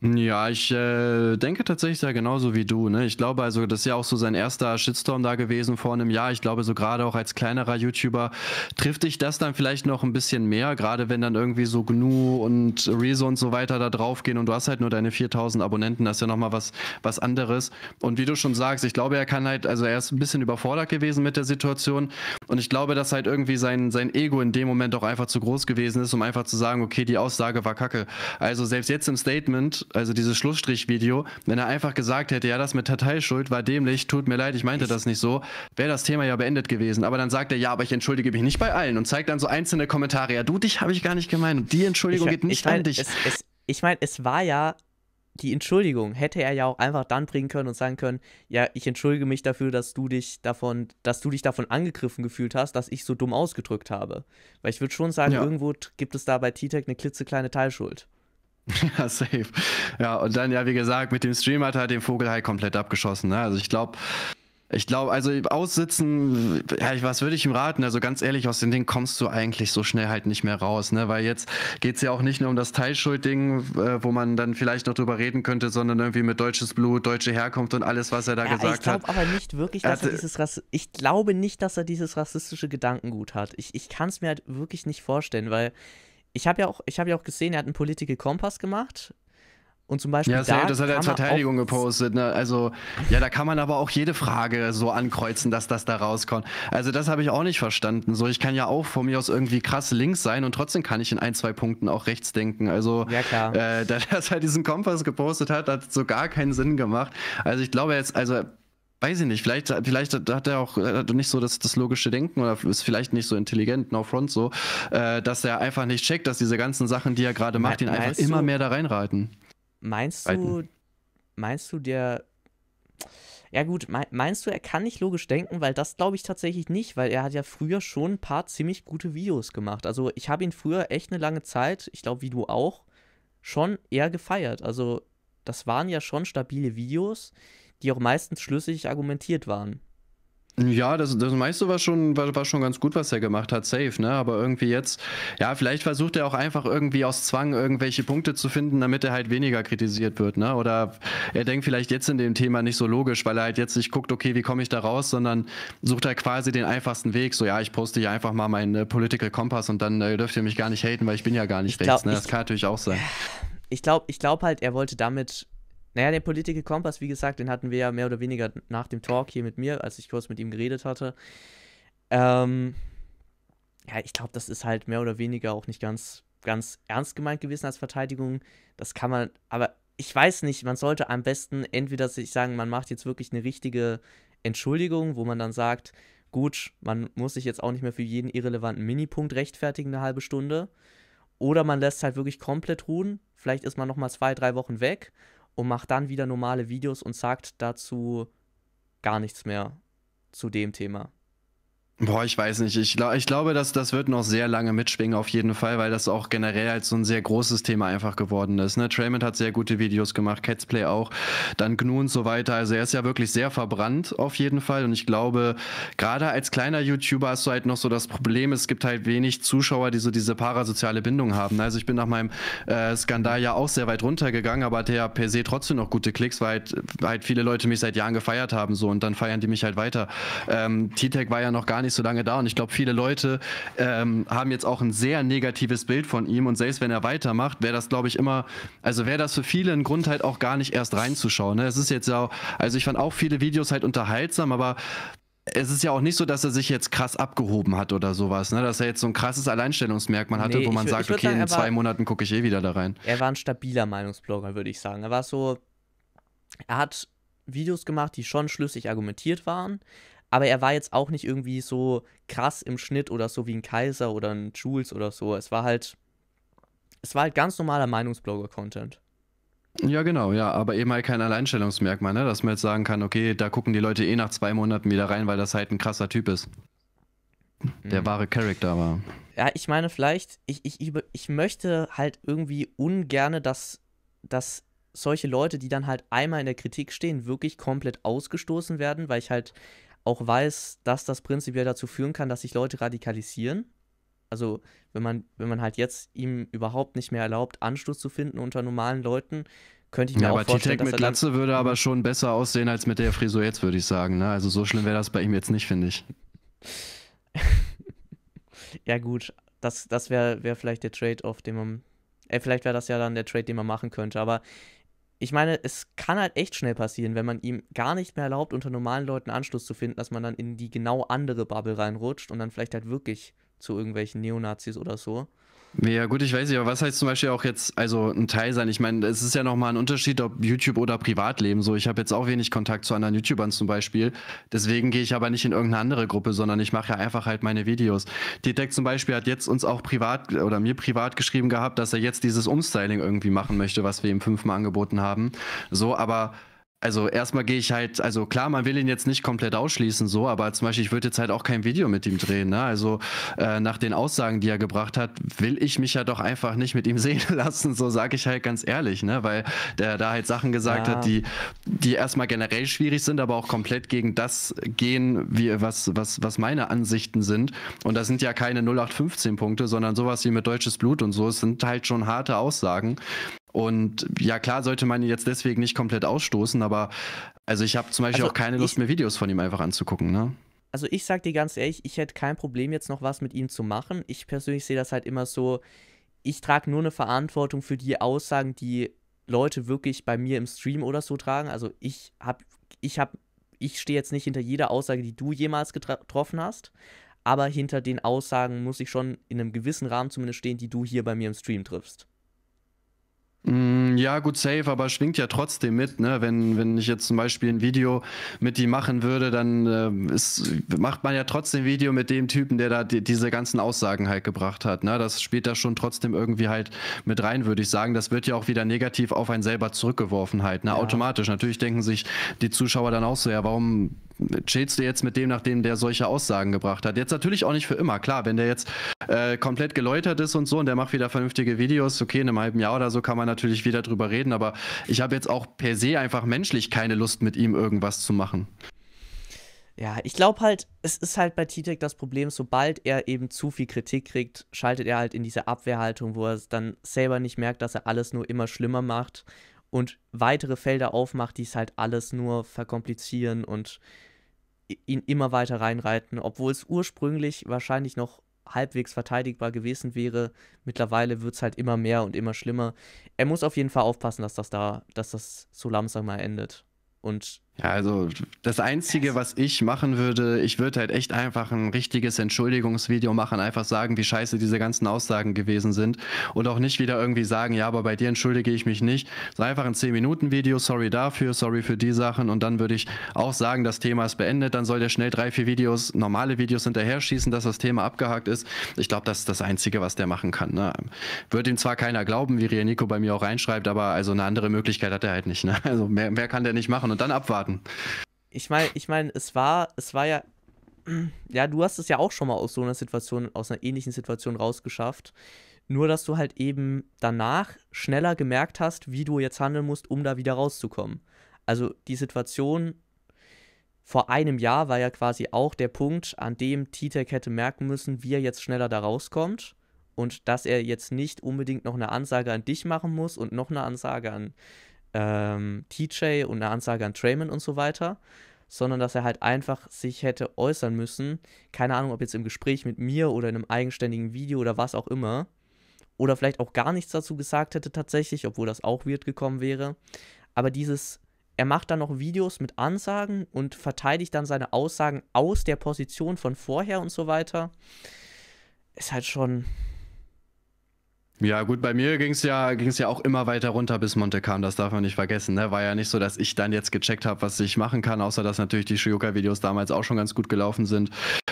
Ja, ich äh, denke tatsächlich ja genauso wie du. Ne? Ich glaube also, das ist ja auch so sein erster Shitstorm da gewesen vor einem Jahr. Ich glaube, so gerade auch als kleinerer YouTuber trifft dich das dann vielleicht noch ein bisschen mehr, gerade wenn dann irgendwie so GNU und Rezo und so weiter da draufgehen und du hast halt nur deine 4000 Abonnenten, das ist ja nochmal was, was anderes. Und wie du schon sagst, ich glaube, er kann halt, also er ist ein bisschen überfordert gewesen mit der Situation und ich glaube, dass halt irgendwie sein, sein Ego in dem Moment auch einfach zu groß gewesen ist, um einfach zu sagen, okay, die Aussage war kacke. Also selbst jetzt im Statement also dieses Schlussstrich-Video, wenn er einfach gesagt hätte, ja, das mit Dateischuld war dämlich, tut mir leid, ich meinte ich das nicht so, wäre das Thema ja beendet gewesen. Aber dann sagt er, ja, aber ich entschuldige mich nicht bei allen und zeigt dann so einzelne Kommentare, ja, du, dich habe ich gar nicht gemeint und die Entschuldigung ich, geht nicht ich mein, an dich. Es, es, ich meine, es war ja die Entschuldigung hätte er ja auch einfach dann bringen können und sagen können, ja, ich entschuldige mich dafür, dass du dich davon, dass du dich davon angegriffen gefühlt hast, dass ich so dumm ausgedrückt habe. Weil ich würde schon sagen, ja. irgendwo gibt es da bei T-Tech eine klitzekleine Teilschuld. *laughs* Ja, safe. Ja, und dann, ja, wie gesagt, mit dem Stream hat er den Vogel halt komplett abgeschossen. Ne? Also ich glaube, ich glaube, also aussitzen, ja, was würde ich ihm raten? Also ganz ehrlich, aus dem Ding kommst du eigentlich so schnell halt nicht mehr raus, ne? Weil jetzt geht es ja auch nicht nur um das Teilschuldding, äh, wo man dann vielleicht noch drüber reden könnte, sondern irgendwie mit deutsches Blut, deutsche Herkunft und alles, was er da ja, gesagt hat. Ich glaube aber nicht wirklich, dass er, er dieses Rass ich glaube nicht, dass er dieses rassistische Gedankengut hat. Ich, ich kann es mir halt wirklich nicht vorstellen, weil ich habe ja, auch, hab ja auch gesehen, er hat einen Political Kompass gemacht. Und zum Beispiel. Ja, da das hat er als Verteidigung gepostet. Ne? Also, ja, da kann man aber auch jede Frage so ankreuzen, dass das da rauskommt. Also, das habe ich auch nicht verstanden. So, ich kann ja auch von mir aus irgendwie krass links sein und trotzdem kann ich in ein, zwei Punkten auch rechts denken. Also, ja, klar. Äh, *laughs* dass er diesen Kompass gepostet hat, hat so gar keinen Sinn gemacht. Also, ich glaube jetzt, also weiß ich nicht, vielleicht, vielleicht hat er auch hat nicht so das, das logische Denken oder ist vielleicht nicht so intelligent, no front so, äh, dass er einfach nicht checkt, dass diese ganzen Sachen, die er gerade macht, ihn einfach immer mehr da reinreiten. Meinst du, meinst du, der. Ja, gut, meinst du, er kann nicht logisch denken? Weil das glaube ich tatsächlich nicht, weil er hat ja früher schon ein paar ziemlich gute Videos gemacht. Also, ich habe ihn früher echt eine lange Zeit, ich glaube, wie du auch, schon eher gefeiert. Also, das waren ja schon stabile Videos die auch meistens schlüssig argumentiert waren. Ja, das, das meiste war schon, war, war schon ganz gut, was er gemacht hat, safe, ne? Aber irgendwie jetzt, ja, vielleicht versucht er auch einfach irgendwie aus Zwang irgendwelche Punkte zu finden, damit er halt weniger kritisiert wird, ne? Oder er denkt vielleicht jetzt in dem Thema nicht so logisch, weil er halt jetzt nicht guckt, okay, wie komme ich da raus, sondern sucht halt quasi den einfachsten Weg. So, ja, ich poste hier einfach mal meinen äh, Political Kompass und dann äh, dürft ihr mich gar nicht haten, weil ich bin ja gar nicht glaub, rechts, ne? Das ich, kann natürlich auch sein. Ich glaube ich glaub halt, er wollte damit naja, den Political Kompass, wie gesagt, den hatten wir ja mehr oder weniger nach dem Talk hier mit mir, als ich kurz mit ihm geredet hatte. Ähm, ja, ich glaube, das ist halt mehr oder weniger auch nicht ganz, ganz ernst gemeint gewesen als Verteidigung. Das kann man, aber ich weiß nicht, man sollte am besten entweder sich sagen, man macht jetzt wirklich eine richtige Entschuldigung, wo man dann sagt, gut, man muss sich jetzt auch nicht mehr für jeden irrelevanten Minipunkt rechtfertigen, eine halbe Stunde. Oder man lässt halt wirklich komplett ruhen. Vielleicht ist man nochmal zwei, drei Wochen weg und macht dann wieder normale Videos und sagt dazu gar nichts mehr zu dem Thema. Boah, ich weiß nicht. Ich, ich glaube, dass das wird noch sehr lange mitschwingen auf jeden Fall, weil das auch generell als so ein sehr großes Thema einfach geworden ist. Ne? Traymond hat sehr gute Videos gemacht, Catsplay auch, dann GNU und so weiter. Also er ist ja wirklich sehr verbrannt auf jeden Fall. Und ich glaube, gerade als kleiner YouTuber hast du halt noch so das Problem, es gibt halt wenig Zuschauer, die so diese parasoziale Bindung haben. Also ich bin nach meinem äh, Skandal ja auch sehr weit runtergegangen, aber hatte ja per se trotzdem noch gute Klicks, weil halt, halt viele Leute mich seit Jahren gefeiert haben so und dann feiern die mich halt weiter. Ähm, T-Tech war ja noch gar nicht nicht so lange da und ich glaube, viele Leute ähm, haben jetzt auch ein sehr negatives Bild von ihm und selbst wenn er weitermacht, wäre das, glaube ich, immer, also wäre das für viele ein Grund halt auch gar nicht erst reinzuschauen. Ne? Es ist jetzt ja, also ich fand auch viele Videos halt unterhaltsam, aber es ist ja auch nicht so, dass er sich jetzt krass abgehoben hat oder sowas, ne? dass er jetzt so ein krasses Alleinstellungsmerkmal hatte, nee, wo man ich, sagt, ich okay, sagen, in zwei Monaten gucke ich eh wieder da rein. Er war ein stabiler Meinungsblogger, würde ich sagen. Er war so, er hat Videos gemacht, die schon schlüssig argumentiert waren, aber er war jetzt auch nicht irgendwie so krass im Schnitt oder so wie ein Kaiser oder ein Jules oder so. Es war halt, es war halt ganz normaler Meinungsblogger-Content. Ja, genau, ja, aber eben halt kein Alleinstellungsmerkmal, ne? dass man jetzt sagen kann, okay, da gucken die Leute eh nach zwei Monaten wieder rein, weil das halt ein krasser Typ ist. Der mhm. wahre Charakter war. Ja, ich meine, vielleicht, ich, ich, ich möchte halt irgendwie ungerne, dass, dass solche Leute, die dann halt einmal in der Kritik stehen, wirklich komplett ausgestoßen werden, weil ich halt auch weiß, dass das prinzipiell dazu führen kann, dass sich Leute radikalisieren. Also, wenn man, wenn man halt jetzt ihm überhaupt nicht mehr erlaubt, Anschluss zu finden unter normalen Leuten, könnte ich mir ja, auch aber vorstellen, dass mit Glatze würde aber schon besser aussehen als mit der Frisur jetzt, würde ich sagen. Ne? Also so schlimm wäre das bei ihm jetzt nicht, finde ich. *laughs* ja gut, das, das wäre wär vielleicht der Trade-off, den man, äh, vielleicht wäre das ja dann der Trade, den man machen könnte, aber ich meine, es kann halt echt schnell passieren, wenn man ihm gar nicht mehr erlaubt, unter normalen Leuten Anschluss zu finden, dass man dann in die genau andere Bubble reinrutscht und dann vielleicht halt wirklich zu irgendwelchen Neonazis oder so. Ja, gut, ich weiß nicht, aber was heißt zum Beispiel auch jetzt, also ein Teil sein? Ich meine, es ist ja nochmal ein Unterschied, ob YouTube oder Privatleben. So, ich habe jetzt auch wenig Kontakt zu anderen YouTubern zum Beispiel. Deswegen gehe ich aber nicht in irgendeine andere Gruppe, sondern ich mache ja einfach halt meine Videos. Detek zum Beispiel hat jetzt uns auch privat oder mir privat geschrieben gehabt, dass er jetzt dieses Umstyling irgendwie machen möchte, was wir ihm fünfmal angeboten haben. So, aber also erstmal gehe ich halt, also klar, man will ihn jetzt nicht komplett ausschließen, so, aber zum Beispiel, ich würde jetzt halt auch kein Video mit ihm drehen, ne? Also äh, nach den Aussagen, die er gebracht hat, will ich mich ja doch einfach nicht mit ihm *laughs* sehen lassen, so sage ich halt ganz ehrlich, ne? Weil der da halt Sachen gesagt ja. hat, die, die erstmal generell schwierig sind, aber auch komplett gegen das gehen, wie, was, was, was meine Ansichten sind. Und das sind ja keine 0815 Punkte, sondern sowas wie mit deutsches Blut und so. Es sind halt schon harte Aussagen. Und ja, klar sollte man ihn jetzt deswegen nicht komplett ausstoßen, aber also ich habe zum Beispiel also auch keine Lust mehr Videos von ihm einfach anzugucken, ne? Also ich sag dir ganz ehrlich, ich hätte kein Problem jetzt noch was mit ihm zu machen. Ich persönlich sehe das halt immer so, ich trage nur eine Verantwortung für die Aussagen, die Leute wirklich bei mir im Stream oder so tragen. Also ich habe, ich habe, ich stehe jetzt nicht hinter jeder Aussage, die du jemals getroffen hast, aber hinter den Aussagen muss ich schon in einem gewissen Rahmen zumindest stehen, die du hier bei mir im Stream triffst. Mm, ja, gut, safe, aber schwingt ja trotzdem mit, ne? Wenn, wenn ich jetzt zum Beispiel ein Video mit ihm machen würde, dann äh, ist, macht man ja trotzdem Video mit dem Typen, der da die, diese ganzen Aussagen halt gebracht hat. Ne? Das spielt da schon trotzdem irgendwie halt mit rein, würde ich sagen. Das wird ja auch wieder negativ auf einen selber zurückgeworfen halt, ne? Ja. Automatisch. Natürlich denken sich die Zuschauer dann auch so, ja, warum chillst du jetzt mit dem, nachdem der solche Aussagen gebracht hat. Jetzt natürlich auch nicht für immer. Klar, wenn der jetzt äh, komplett geläutert ist und so und der macht wieder vernünftige Videos, okay, in einem halben Jahr oder so kann man natürlich wieder drüber reden, aber ich habe jetzt auch per se einfach menschlich keine Lust, mit ihm irgendwas zu machen. Ja, ich glaube halt, es ist halt bei Titek das Problem, sobald er eben zu viel Kritik kriegt, schaltet er halt in diese Abwehrhaltung, wo er dann selber nicht merkt, dass er alles nur immer schlimmer macht und weitere Felder aufmacht, die es halt alles nur verkomplizieren und ihn immer weiter reinreiten, obwohl es ursprünglich wahrscheinlich noch halbwegs verteidigbar gewesen wäre. Mittlerweile wird es halt immer mehr und immer schlimmer. Er muss auf jeden Fall aufpassen, dass das da, dass das so langsam mal endet. Und ja, also das Einzige, was ich machen würde, ich würde halt echt einfach ein richtiges Entschuldigungsvideo machen, einfach sagen, wie scheiße diese ganzen Aussagen gewesen sind und auch nicht wieder irgendwie sagen, ja, aber bei dir entschuldige ich mich nicht. So einfach ein 10-Minuten-Video, sorry dafür, sorry für die Sachen und dann würde ich auch sagen, das Thema ist beendet, dann soll der schnell drei, vier Videos, normale Videos hinterher schießen, dass das Thema abgehakt ist. Ich glaube, das ist das Einzige, was der machen kann. Ne? Wird ihm zwar keiner glauben, wie Rienico bei mir auch reinschreibt, aber also eine andere Möglichkeit hat er halt nicht. Ne? Also mehr, mehr kann der nicht machen und dann abwarten warten. Ich meine, ich meine, es war, es war ja, *clears throat* ja, du hast es ja auch schon mal aus so einer Situation, aus einer ähnlichen Situation rausgeschafft. Nur, dass du halt eben danach schneller gemerkt hast, wie du jetzt handeln musst, um da wieder rauszukommen. Also die Situation vor einem Jahr war ja quasi auch der Punkt, an dem T-Tech hätte merken müssen, wie er jetzt schneller da rauskommt. Und dass er jetzt nicht unbedingt noch eine Ansage an dich machen muss und noch eine Ansage an ähm, TJ und eine Ansage an Trayman und so weiter, sondern dass er halt einfach sich hätte äußern müssen. Keine Ahnung, ob jetzt im Gespräch mit mir oder in einem eigenständigen Video oder was auch immer. Oder vielleicht auch gar nichts dazu gesagt hätte tatsächlich, obwohl das auch weird gekommen wäre. Aber dieses, er macht dann noch Videos mit Ansagen und verteidigt dann seine Aussagen aus der Position von vorher und so weiter. Ist halt schon. Ja, gut, bei mir ging es ja, ging's ja auch immer weiter runter bis Monte kam, das darf man nicht vergessen. Ne? War ja nicht so, dass ich dann jetzt gecheckt habe, was ich machen kann, außer dass natürlich die Shioka-Videos damals auch schon ganz gut gelaufen sind.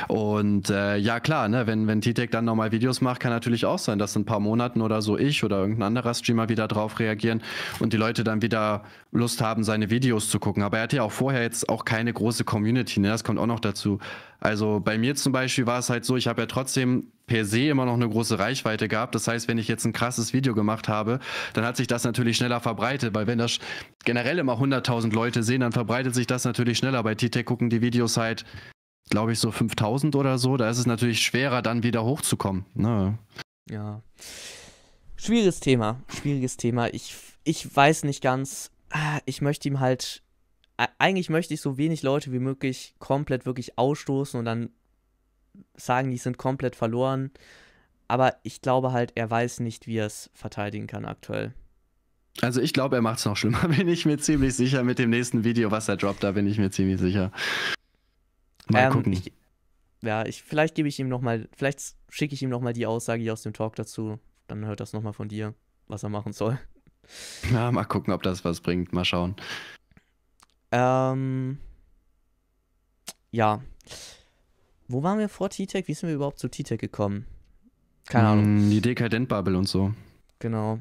Und äh, ja, klar, ne? wenn, wenn T-Tech dann nochmal Videos macht, kann natürlich auch sein, dass in ein paar Monaten oder so ich oder irgendein anderer Streamer wieder drauf reagieren und die Leute dann wieder Lust haben, seine Videos zu gucken. Aber er hatte ja auch vorher jetzt auch keine große Community, ne? das kommt auch noch dazu. Also bei mir zum Beispiel war es halt so, ich habe ja trotzdem per se immer noch eine große Reichweite gehabt. Das heißt, wenn ich jetzt ein krasses Video gemacht habe, dann hat sich das natürlich schneller verbreitet, weil wenn das generell immer 100.000 Leute sehen, dann verbreitet sich das natürlich schneller. Bei T-Tech gucken die Videos halt, glaube ich, so 5.000 oder so. Da ist es natürlich schwerer, dann wieder hochzukommen. Ne? Ja. Schwieriges Thema, schwieriges Thema. Ich, ich weiß nicht ganz. Ah, ich möchte ihm halt eigentlich möchte ich so wenig Leute wie möglich komplett wirklich ausstoßen und dann sagen, die sind komplett verloren. Aber ich glaube halt, er weiß nicht, wie er es verteidigen kann aktuell. Also ich glaube, er macht es noch schlimmer, *laughs* bin ich mir ziemlich sicher. Mit dem nächsten Video, was er droppt, da bin ich mir ziemlich sicher. Mal ähm, gucken. Ich, ja, ich, vielleicht gebe ich ihm nochmal, vielleicht schicke ich ihm nochmal die Aussage aus dem Talk dazu. Dann hört das nochmal von dir, was er machen soll. *laughs* Ja, mal gucken, ob das was bringt. Mal schauen. Ähm, ja. Wo waren wir vor T-Tech? Wie sind wir überhaupt zu T-Tech gekommen? Keine Ahnung. Mm, die Dekadent-Bubble und so. Genau.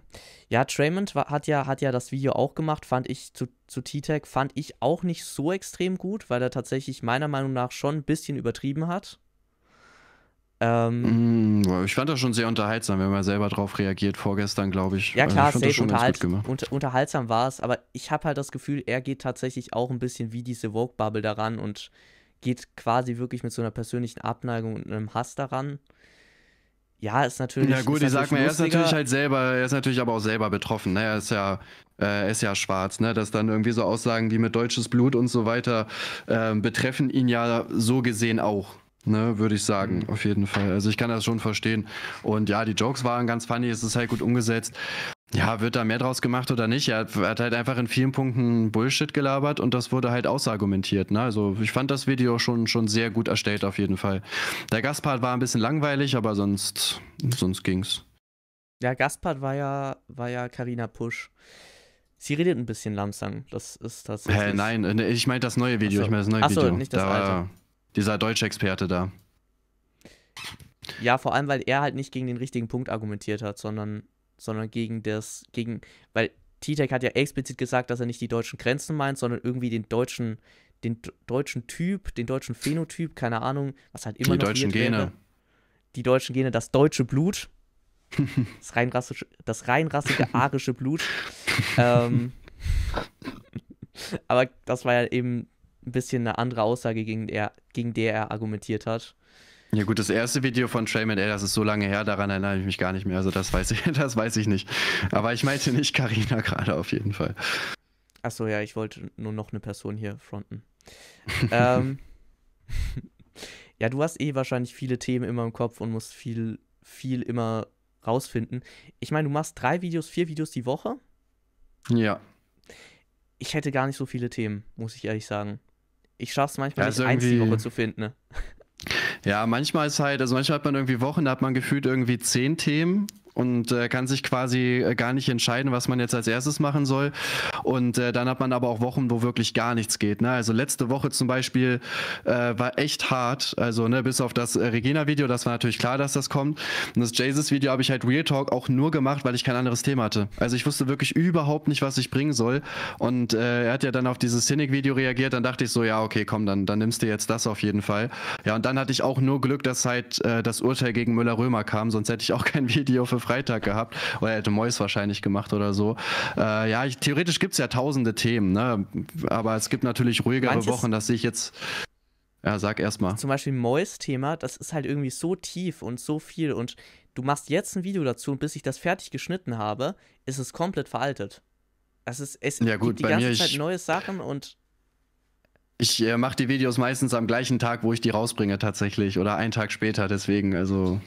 Ja, Traymond hat ja, hat ja das Video auch gemacht, fand ich zu, zu T-Tech, fand ich auch nicht so extrem gut, weil er tatsächlich meiner Meinung nach schon ein bisschen übertrieben hat. Ähm, mm, ich fand das schon sehr unterhaltsam, wenn man selber drauf reagiert, vorgestern, glaube ich. Ja, klar, also safe unterhalt, unter, unterhaltsam war es, aber ich habe halt das Gefühl, er geht tatsächlich auch ein bisschen wie diese Vogue-Bubble daran und geht quasi wirklich mit so einer persönlichen Abneigung und einem Hass daran. Ja, ist natürlich. Ja, gut, ich sag mal, er ist natürlich halt selber, er ist natürlich aber auch selber betroffen. Ne? Er ist ja, äh, er ist ja schwarz, ne? Dass dann irgendwie so Aussagen wie mit deutsches Blut und so weiter äh, betreffen ihn ja so gesehen auch ne, würde ich sagen, mhm. auf jeden Fall. Also ich kann das schon verstehen. Und ja, die Jokes waren ganz funny, es ist halt gut umgesetzt. Ja, wird da mehr draus gemacht oder nicht? Er hat halt einfach in vielen Punkten Bullshit gelabert und das wurde halt ausargumentiert. Ne? Also ich fand das Video schon, schon sehr gut erstellt auf jeden Fall. Der Gastpart war ein bisschen langweilig, aber sonst, sonst ging's. Der Gastpart war ja, war ja Carina Pusch. Sie redet ein bisschen langsam. Das ist tatsächlich. Hä, nein, ne, ich meine das neue Video. So. Ich meine das neue Achso, Video. nicht das da alte. Dieser deutsche Experte da. Ja, vor allem, weil er halt nicht gegen den richtigen Punkt argumentiert hat, sondern, sondern gegen das, gegen, weil T-Tech hat ja explizit gesagt, dass er nicht die deutschen Grenzen meint, sondern irgendwie den deutschen, den deutschen Typ, den deutschen Phänotyp, keine Ahnung, was halt immer die noch deutschen Gene. Wäre. Die deutschen Gene, das deutsche Blut. *laughs* das reinrassige, das reinrassige arische Blut. ähm, *laughs* aber das war ja eben ein bisschen eine andere Aussage, gegen der, gegen der er argumentiert hat. Ja gut, das erste Video von Trayman, ey, das ist so lange her, daran erinnere ich mich gar nicht mehr. Also das weiß ich, *laughs* das weiß ich nicht. Aber ich meinte nicht Karina gerade auf jeden Fall. Achso, ja, ich wollte nur noch eine Person hier fronten. *laughs* ähm, *laughs* ja, du hast eh wahrscheinlich viele Themen immer im Kopf und musst viel, viel immer rausfinden. Ich meine, du machst drei Videos, vier Videos die Woche. Ja. Ich hätte gar nicht so viele Themen, muss ich ehrlich sagen ich schaffe es manchmal also nicht, eins die Woche zu finden. Ne? Ja, manchmal ist halt, also manchmal hat man irgendwie Wochen, da hat man gefühlt irgendwie zehn Themen und äh, kann sich quasi äh, gar nicht entscheiden, was man jetzt als erstes machen soll. Und äh, dann hat man aber auch Wochen, wo wirklich gar nichts geht. Ne? Also letzte Woche zum Beispiel äh, war echt hart. Also ne, bis auf das äh, Regina-Video, das war natürlich klar, dass das kommt. Und das Jesus-Video habe ich halt Real Talk auch nur gemacht, weil ich kein anderes Thema hatte. Also ich wusste wirklich überhaupt nicht, was ich bringen soll. Und äh, er hat ja dann auf dieses Cynic-Video reagiert. Dann dachte ich so, ja, okay, komm, dann, dann nimmst du jetzt das auf jeden Fall. Ja, und dann hatte ich auch nur Glück, dass halt das Urteil gegen Müller-Römer kam. Sonst hätte ich auch kein Video für Freitag gehabt. Oder er hätte Mois wahrscheinlich gemacht oder so. Äh, ja, ich, theoretisch gibt es ja tausende Themen, ne? aber es gibt natürlich ruhigere Manches, Wochen, dass ich jetzt. Ja, sag erst mal. Zum Beispiel Mois-Thema, das ist halt irgendwie so tief und so viel und du machst jetzt ein Video dazu und bis ich das fertig geschnitten habe, ist es komplett veraltet. Es ist, es ja, gut, gibt die ganze mir, Zeit ich, neue Sachen und ich äh, mache die Videos meistens am gleichen Tag, wo ich die rausbringe tatsächlich oder einen Tag später, deswegen also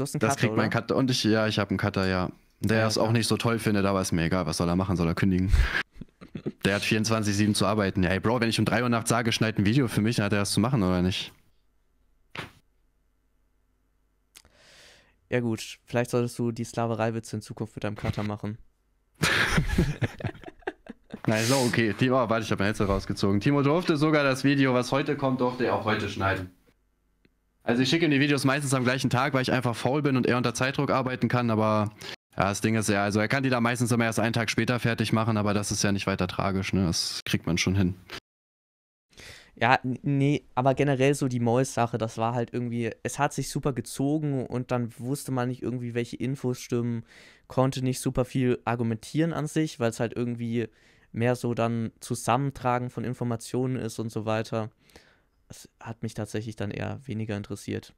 Du hast einen das Cutter, kriegt mein Cutter. Und ich, ja, ich habe einen Cutter, ja. Der ja, es auch nicht so toll findet, aber ist mir egal. Was soll er machen? Soll er kündigen? *laughs* Der hat 24-7 zu arbeiten. Ja, ey, Bro, wenn ich um 3 Uhr nachts sage, schneid ein Video für mich, dann hat er das zu machen, oder nicht? Ja gut, vielleicht solltest du die Sklaverei-Witze in Zukunft mit deinem Cutter machen. *laughs* Nein, so okay. Timo, warte, ich habe mein Headset rausgezogen. Timo durfte sogar das Video, was heute kommt, durfte er auch heute schneiden. Also ich schicke ihm die Videos meistens am gleichen Tag, weil ich einfach faul bin und er unter Zeitdruck arbeiten kann, aber ja, das Ding ist ja, also er kann die da meistens immer erst einen Tag später fertig machen, aber das ist ja nicht weiter tragisch, ne? Das kriegt man schon hin. Ja, nee, aber generell so die Mois-Sache, das war halt irgendwie, es hat sich super gezogen und dann wusste man nicht irgendwie, welche Infos stimmen, konnte nicht super viel argumentieren an sich, weil es halt irgendwie mehr so dann Zusammentragen von Informationen ist und so weiter. Das hat mich tatsächlich dann eher weniger interessiert.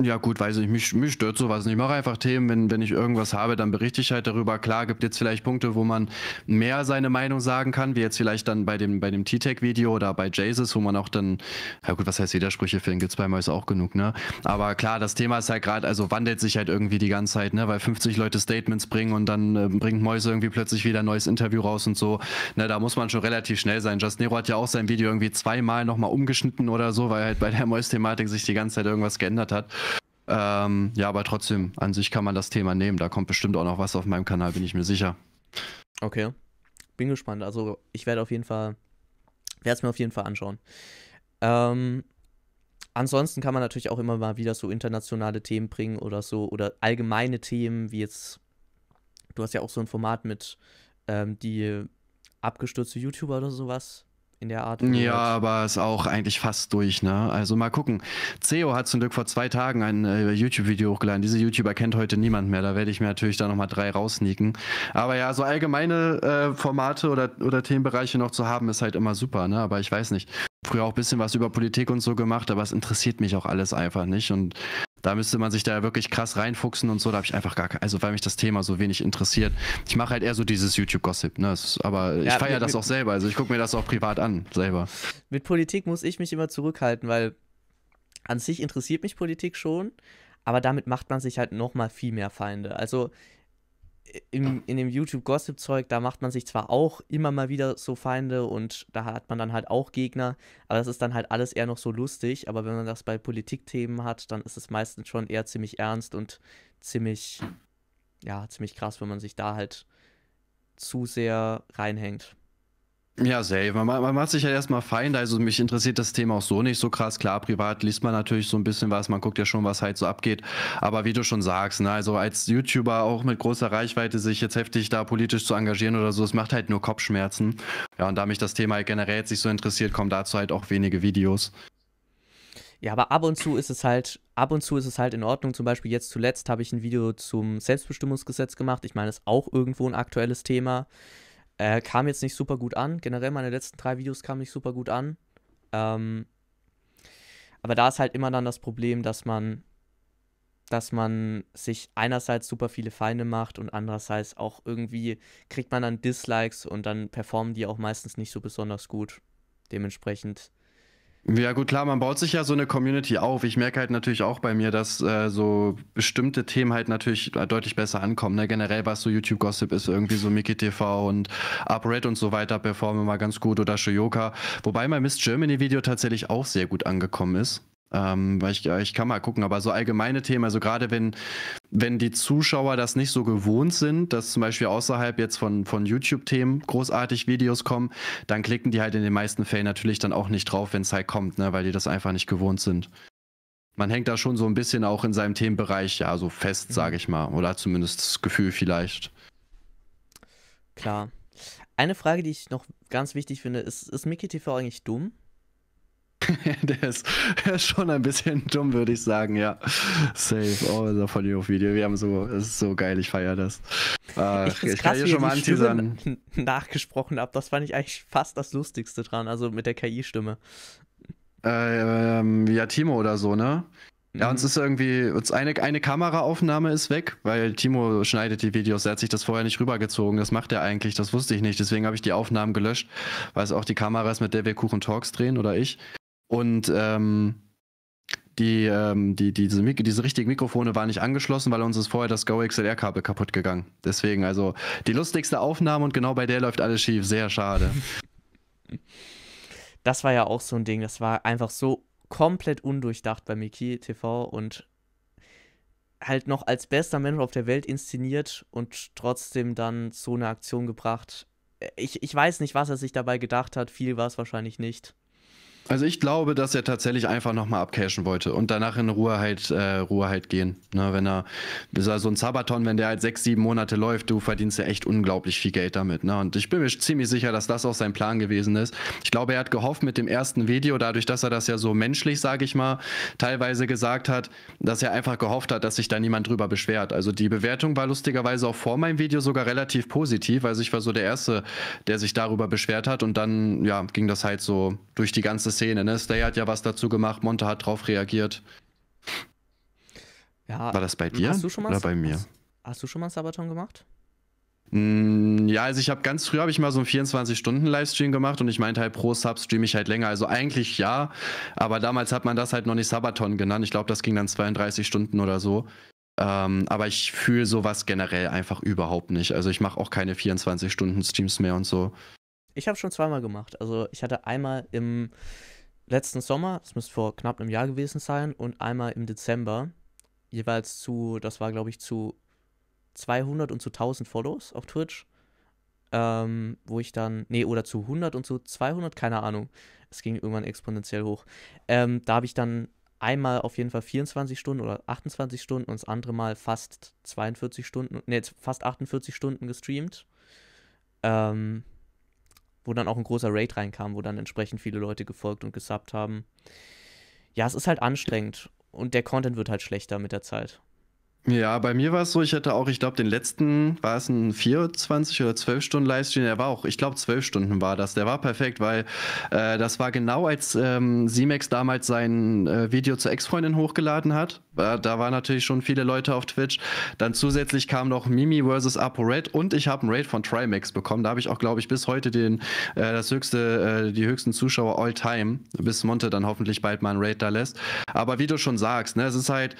Ja, gut, weiß ich, mich, mich stört sowas nicht. Ich mache einfach Themen, wenn, wenn ich irgendwas habe, dann berichte ich halt darüber. Klar, gibt jetzt vielleicht Punkte, wo man mehr seine Meinung sagen kann, wie jetzt vielleicht dann bei dem, bei dem T-Tech-Video oder bei Jesus, wo man auch dann, ja gut, was heißt Widersprüche finden, gibt es bei Mois auch genug, ne? Aber klar, das Thema ist halt gerade, also wandelt sich halt irgendwie die ganze Zeit, ne? Weil 50 Leute Statements bringen und dann äh, bringt Mäuse irgendwie plötzlich wieder ein neues Interview raus und so. Ne, da muss man schon relativ schnell sein. Just Nero hat ja auch sein Video irgendwie zweimal nochmal umgeschnitten oder so, weil halt bei der Mäus-Thematik sich die ganze Zeit irgendwas geändert hat. Ähm, ja, aber trotzdem, an sich kann man das Thema nehmen. Da kommt bestimmt auch noch was auf meinem Kanal, bin ich mir sicher. Okay. Bin gespannt. Also ich werde auf jeden Fall, werde es mir auf jeden Fall anschauen. Ähm, ansonsten kann man natürlich auch immer mal wieder so internationale Themen bringen oder so, oder allgemeine Themen, wie jetzt, du hast ja auch so ein Format mit ähm, die abgestürzte YouTuber oder sowas in der Art. Ja, aber ist auch eigentlich fast durch, ne? Also mal gucken. CEO hat zum Glück vor zwei Tagen ein äh, YouTube-Video hochgeladen. Diese YouTuber kennt heute niemand mehr. Da werde ich mir natürlich da nochmal drei raussneaken. Aber ja, so allgemeine äh, Formate oder, oder Themenbereiche noch zu haben, ist halt immer super, ne? Aber ich weiß nicht. Früher auch ein bisschen was über Politik und so gemacht, aber es interessiert mich auch alles einfach nicht. Und da müsste man sich da wirklich krass reinfuchsen und so. Da habe ich einfach gar keine, also weil mich das Thema so wenig interessiert. Ich mache halt eher so dieses YouTube-Gossip, ne? aber ja, ich feiere das auch selber. Also ich gucke mir das auch privat an, selber. Mit Politik muss ich mich immer zurückhalten, weil an sich interessiert mich Politik schon, aber damit macht man sich halt nochmal viel mehr Feinde. Also im, in dem YouTube-Gossip-Zeug, da macht man sich zwar auch immer mal wieder so Feinde und da hat man dann halt auch Gegner, aber das ist dann halt alles eher noch so lustig. Aber wenn man das bei Politikthemen hat, dann ist es meistens schon eher ziemlich ernst und ziemlich, ja, ziemlich krass, wenn man sich da halt zu sehr reinhängt. Ja, safe. Man, man macht sich ja erstmal fein. Also mich interessiert das Thema auch so nicht so krass. Klar, privat liest man natürlich so ein bisschen was. Man guckt ja schon, was halt so abgeht. Aber wie du schon sagst, ne, also als YouTuber auch mit großer Reichweite sich jetzt heftig da politisch zu engagieren oder so, es macht halt nur Kopfschmerzen. Ja, und da mich das Thema halt generell jetzt nicht so interessiert, kommen dazu halt auch wenige Videos. Ja, aber ab und zu ist es halt, ab und zu ist es halt in Ordnung. Zum Beispiel jetzt zuletzt habe ich ein Video zum Selbstbestimmungsgesetz gemacht. Ich meine, es ist auch irgendwo ein aktuelles Thema. Äh, kam jetzt nicht super gut an. Generell meine letzten drei Videos kamen nicht super gut an. Ähm, aber da ist halt immer dann das Problem, dass man, dass man sich einerseits super viele Feinde macht und andererseits auch irgendwie kriegt man dann Dislikes und dann performen die auch meistens nicht so besonders gut. Dementsprechend ja, gut, klar, man baut sich ja so eine Community auf. Ich merke halt natürlich auch bei mir, dass äh, so bestimmte Themen halt natürlich deutlich besser ankommen. Ne? Generell, was so YouTube-Gossip ist, irgendwie so Mickey TV und UpRed und so weiter performen immer ganz gut oder Shoyoka. Wobei mein Miss Germany-Video tatsächlich auch sehr gut angekommen ist. Ähm, weil ich, ich kann mal gucken, aber so allgemeine Themen, also gerade wenn, wenn die Zuschauer das nicht so gewohnt sind, dass zum Beispiel außerhalb jetzt von, von YouTube-Themen großartig Videos kommen, dann klicken die halt in den meisten Fällen natürlich dann auch nicht drauf, wenn es halt kommt, ne, weil die das einfach nicht gewohnt sind. Man hängt da schon so ein bisschen auch in seinem Themenbereich, ja, so fest, mhm. sage ich mal. Oder zumindest das Gefühl vielleicht. Klar. Eine Frage, die ich noch ganz wichtig finde, ist, ist Mickey TV eigentlich dumm? *laughs* der, ist, der ist schon ein bisschen dumm, würde ich sagen, ja. Safe. Oh, ein voll auf Video. Wir haben so, es ist so geil, ich feiere das. Äh, ich, ich kann hier schon mal anteasern. *laughs* nachgesprochen habe. Das fand ich eigentlich fast das Lustigste dran, also mit der KI-Stimme. Äh, ähm, ja, Timo oder so, ne? Ja, mhm. uns ist irgendwie, uns eine, eine Kameraaufnahme ist weg, weil Timo schneidet die Videos, er hat sich das vorher nicht rübergezogen, das macht er eigentlich, das wusste ich nicht, deswegen habe ich die Aufnahmen gelöscht, weil es auch die Kamera ist, mit der wir Kuchen Talks drehen oder ich. Und ähm, die, ähm, die, diese, diese richtigen Mikrofone waren nicht angeschlossen, weil uns ist vorher das Go XLR-Kabel kaputt gegangen. Deswegen, also die lustigste Aufnahme und genau bei der läuft alles schief. Sehr schade. *laughs* Das war ja auch so ein Ding. Das war einfach so komplett undurchdacht bei Miki TV und halt noch als bester Mensch auf der Welt inszeniert und trotzdem dann so eine Aktion gebracht. Ich, ich weiß nicht, was er sich dabei gedacht hat. Viel war es wahrscheinlich nicht. Also ich glaube, dass er tatsächlich einfach nochmal abcashen wollte und danach in Ruhe halt, äh, Ruhe halt gehen. Ne, wenn er, so ein Sabaton, wenn der halt sechs, sieben Monate läuft, du verdienst ja echt unglaublich viel Geld damit. Ne? Und ich bin mir ziemlich sicher, dass das auch sein Plan gewesen ist. Ich glaube, er hat gehofft mit dem ersten Video, dadurch, dass er das ja so menschlich, sage ich mal, teilweise gesagt hat, dass er einfach gehofft hat, dass sich da niemand drüber beschwert. Also die Bewertung war lustigerweise auch vor meinem Video sogar relativ positiv. Also ich war so der Erste, der sich darüber beschwert hat und dann, ja, ging das halt so durch die ganze Szene. Ne? Stay hat ja was dazu gemacht, Monte hat drauf reagiert. Ja, War das bei dir hast du schon mal oder bei mir? Hast, hast du schon mal einen Sabaton gemacht? Mm, Ja, also ich habe ganz früh habe ich mal so einen 24-Stunden-Livestream gemacht und ich meinte halt pro Sub streame ich halt länger. Also eigentlich ja, aber damals hat man das halt noch nicht Sabaton genannt. Ich glaube, das ging dann 32 Stunden oder so. Ähm, aber ich fühle sowas generell einfach überhaupt nicht. Also ich mache auch keine 24-Stunden-Streams mehr und so. Ich habe schon zweimal gemacht. Also ich hatte einmal im letzten Sommer, das müsste vor knapp einem Jahr gewesen sein, und einmal im Dezember. Jeweils zu, das war glaube ich zu 200 und zu 1000 Follows auf Twitch. Ähm, wo ich dann, nee, oder zu 100 und zu 200, keine Ahnung. Es ging irgendwann exponentiell hoch. Ähm, da habe ich dann einmal auf jeden Fall 24 Stunden oder 28 Stunden und das andere Mal fast 42 Stunden, nee, fast 48 Stunden gestreamt. Ähm, wo dann auch ein großer Raid reinkam, wo dann entsprechend viele Leute gefolgt und gesubbt haben. Ja, es ist halt anstrengend und der Content wird halt schlechter mit der Zeit. Ja, bei mir war es so, ich hatte auch, ich glaube, den letzten, war es ein 24 oder 12 Stunden Livestream, der war auch, ich glaube, 12 Stunden war das. Der war perfekt, weil äh, das war genau, als ähm, Simex damals sein äh, Video zur Ex-Freundin hochgeladen hat. Äh, da waren natürlich schon viele Leute auf Twitch. Dann zusätzlich kam noch Mimi vs. ApoRed und ich habe einen Raid von Trimax bekommen. Da habe ich auch, glaube ich, bis heute den, äh, das höchste, äh, die höchsten Zuschauer all time, bis Monte dann hoffentlich bald mal einen Raid da lässt. Aber wie du schon sagst, ne, es ist halt,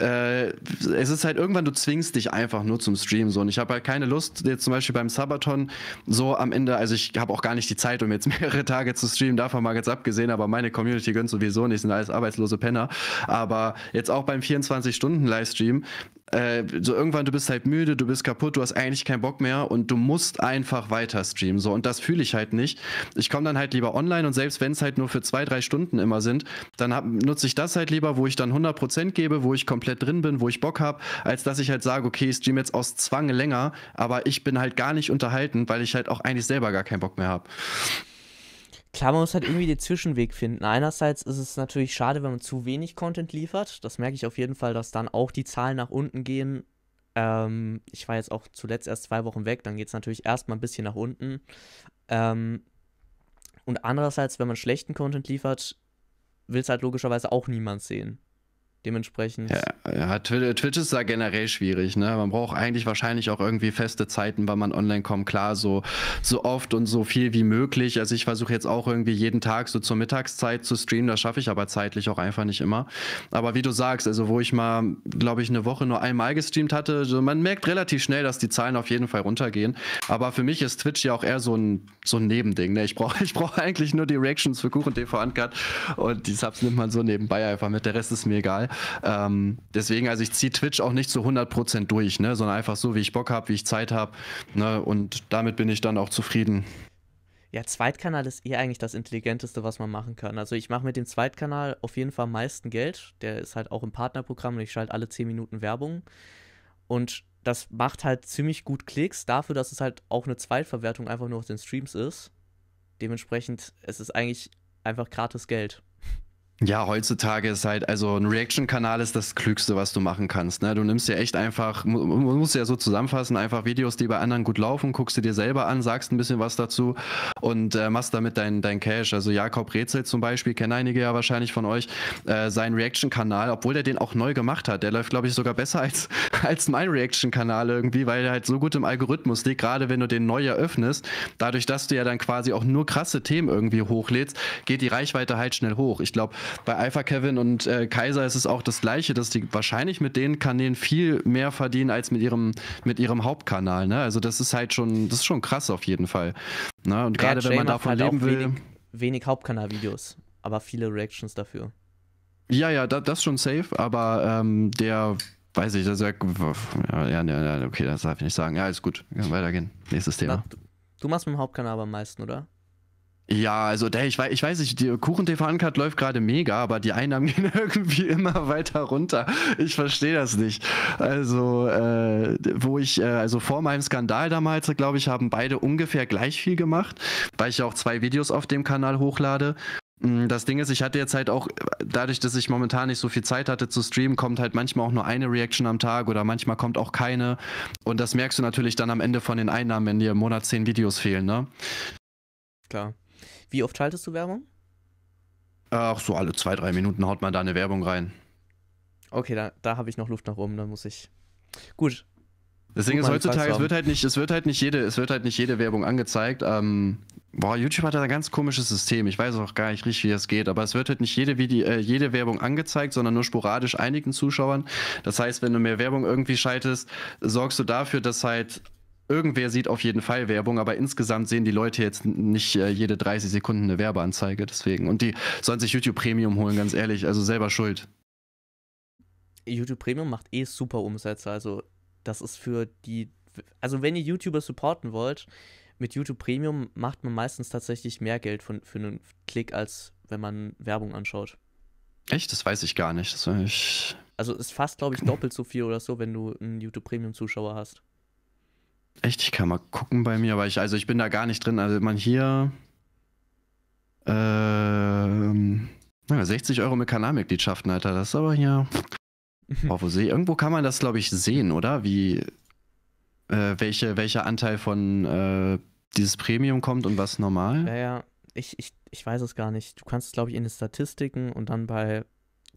äh, es ist halt irgendwann, du zwingst dich einfach nur zum Stream so. Und ich habe halt keine Lust, jetzt zum Beispiel beim Sabaton so am Ende, also ich habe auch gar nicht die Zeit, um jetzt *laughs* mehrere Tage zu streamen, davon mal ganz abgesehen, aber meine Community gönnt sowieso nicht, sind alles arbeitslose Penner. Aber jetzt auch beim 24-Stunden-Livestream, äh, so irgendwann, du bist halt müde, du bist kaputt, du hast eigentlich keinen Bock mehr und du musst einfach weiter streamen. So, und das fühle ich halt nicht. Ich komme dann halt lieber online und selbst wenn es halt nur für zwei, drei Stunden immer sind, dann nutze ich das halt lieber, wo ich dann 100% gebe, wo ich komplett drin bin, wo ich Bock habe, als dass ich halt sage, okay, ich streame jetzt aus Zwang länger, aber ich bin halt gar nicht unterhalten, weil ich halt auch eigentlich selber gar keinen Bock mehr habe. Klar, man muss halt irgendwie den Zwischenweg finden. Einerseits ist es natürlich schade, wenn man zu wenig Content liefert. Das merke ich auf jeden Fall, dass dann auch die Zahlen nach unten gehen. Ähm, ich war jetzt auch zuletzt erst zwei Wochen weg, dann geht es natürlich erstmal ein bisschen nach unten. Ähm, und andererseits, wenn man schlechten Content liefert, will es halt logischerweise auch niemand sehen. Dementsprechend. Ja, ja, Twitch ist da generell schwierig, ne? Man braucht eigentlich wahrscheinlich auch irgendwie feste Zeiten, wann man online kommt. Klar, so, so oft und so viel wie möglich. Also ich versuche jetzt auch irgendwie jeden Tag so zur Mittagszeit zu streamen. Das schaffe ich aber zeitlich auch einfach nicht immer. Aber wie du sagst, also wo ich mal, glaube ich, eine Woche nur einmal gestreamt hatte, so, man merkt relativ schnell, dass die Zahlen auf jeden Fall runtergehen. Aber für mich ist Twitch ja auch eher so ein, so ein Nebending. Ne? Ich brauche *laughs* ich brauch eigentlich nur die Reactions für Kuchen TV Uncut und die Subs nimmt man so nebenbei einfach mit. Der Rest ist mir egal. Ähm, deswegen, also ich ziehe Twitch auch nicht zu 100% durch, ne, sondern einfach so, wie ich Bock habe, wie ich Zeit habe. Ne, und damit bin ich dann auch zufrieden. Ja, Zweitkanal ist eh eigentlich das Intelligenteste, was man machen kann. Also ich mache mit dem Zweitkanal auf jeden Fall am meisten Geld. Der ist halt auch im Partnerprogramm und ich schalte alle 10 Minuten Werbung. Und das macht halt ziemlich gut Klicks dafür, dass es halt auch eine Zweitverwertung einfach nur auf den Streams ist. Dementsprechend, es ist eigentlich einfach gratis Geld. Ja, heutzutage ist halt, also ein Reaction-Kanal ist das Klügste, was du machen kannst. Ne? Du nimmst dir echt einfach, mu musst ja so zusammenfassen, einfach Videos, die bei anderen gut laufen, guckst du dir selber an, sagst ein bisschen was dazu und äh, machst damit dein, dein Cash. Also Jakob Rätsel zum Beispiel, kennen einige ja wahrscheinlich von euch, äh, sein Reaction-Kanal, obwohl der den auch neu gemacht hat. Der läuft, glaube ich, sogar besser als, *laughs* als mein Reaction-Kanal irgendwie, weil der halt so gut im Algorithmus liegt, gerade wenn du den neu eröffnest. Dadurch, dass du ja dann quasi auch nur krasse Themen irgendwie hochlädst, geht die Reichweite halt schnell hoch. Ich glaube, bei Alpha Kevin und äh, Kaiser ist es auch das Gleiche, dass die wahrscheinlich mit den Kanälen viel mehr verdienen als mit ihrem, mit ihrem Hauptkanal. Ne? Also das ist halt schon, das ist schon krass auf jeden Fall. Ne? Und gerade wenn man davon halt leben will. Wenig, wenig Hauptkanalvideos, aber viele Reactions dafür. Ja, ja, da, das schon safe, aber ähm, der weiß ich, das ist ja, ja, ja, okay, das darf ich nicht sagen. Ja, ist gut. Können weitergehen. Nächstes Thema. Na, du machst mit dem Hauptkanal aber am meisten, oder? Ja, also der, ich weiß, ich weiß nicht, die Kuchen TV Uncut läuft gerade mega, aber die Einnahmen *laughs* gehen irgendwie immer weiter runter. Ich verstehe das nicht. Also, äh, wo ich, äh, also vor meinem Skandal damals, glaube ich, haben beide ungefähr gleich viel gemacht, weil ich ja auch zwei Videos auf dem Kanal hochlade. Mm, das Ding ist, ich hatte jetzt halt auch, dadurch, dass ich momentan nicht so viel Zeit hatte zu streamen, kommt halt manchmal auch nur eine Reaction am Tag oder manchmal kommt auch keine. Und das merkst du natürlich dann am Ende von den Einnahmen, wenn dir im Monat zehn Videos fehlen, ne? Klar. Wie oft schaltest du Werbung? Ach, so alle zwei, drei Minuten haut man da eine Werbung rein. Okay, da, da habe ich noch Luft nach oben, da muss ich. Gut. Deswegen ist heutzutage, es wird halt nicht, es wird halt nicht jede, es wird halt nicht jede Werbung angezeigt. Ähm, boah, YouTube hat da ein ganz komisches System. Ich weiß auch gar nicht richtig, wie das geht, aber es wird halt nicht jede, Video, äh, jede Werbung angezeigt, sondern nur sporadisch einigen Zuschauern. Das heißt, wenn du mehr Werbung irgendwie schaltest, sorgst du dafür, dass halt irgendwer sieht auf jeden Fall Werbung, aber insgesamt sehen die Leute jetzt nicht äh, jede 30 Sekunden eine Werbeanzeige, deswegen. Und die sollen sich YouTube Premium holen, ganz ehrlich, also selber schuld. YouTube Premium macht eh super Umsätze, also das ist für die, also wenn ihr YouTuber supporten wollt, mit YouTube Premium macht man meistens tatsächlich mehr Geld von, für einen Klick, als wenn man Werbung anschaut. Echt? Das weiß ich gar nicht. Ich... Also ist fast, glaube ich, doppelt so viel oder so, wenn du einen YouTube Premium Zuschauer hast. Echt, ich kann mal gucken bei mir, aber ich, also ich bin da gar nicht drin. Also man hier ähm, 60 Euro mit Kanalmitgliedschaften, Alter. Das ist aber hier. Oh, wo sehe Irgendwo kann man das, glaube ich, sehen, oder? Wie äh, welche, welcher Anteil von äh, dieses Premium kommt und was normal? Ja, ja. Ich, ich, ich weiß es gar nicht. Du kannst es, glaube ich, in den Statistiken und dann bei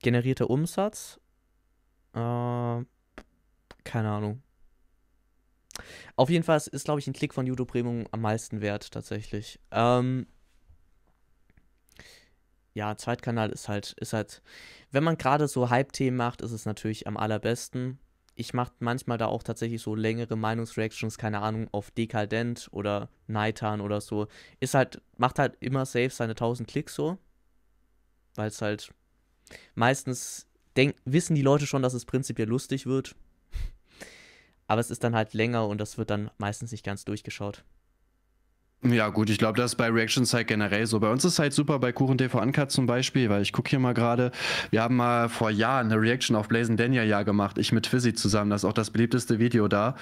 generierter Umsatz. Äh, keine Ahnung. Auf jeden Fall ist, glaube ich, ein Klick von YouTube Premium am meisten wert, tatsächlich. Ähm, ja, Zweitkanal ist halt, ist halt, wenn man gerade so Hype-Themen macht, ist es natürlich am allerbesten. Ich mache manchmal da auch tatsächlich so längere Meinungsreactions, keine Ahnung, auf Dekadent oder Naitan oder so. Ist halt, macht halt immer safe seine 1000 Klicks so. Weil es halt meistens denk, wissen die Leute schon, dass es prinzipiell lustig wird aber es ist dann halt länger und das wird dann meistens nicht ganz durchgeschaut. Ja, gut, ich glaube, das ist bei Reactions halt generell so. Bei uns ist halt super bei Kuchen TV Uncut zum Beispiel, weil ich gucke hier mal gerade, wir haben mal vor Jahren eine Reaction auf Blazing Daniel ja gemacht, ich mit Fizzy zusammen, das ist auch das beliebteste Video da.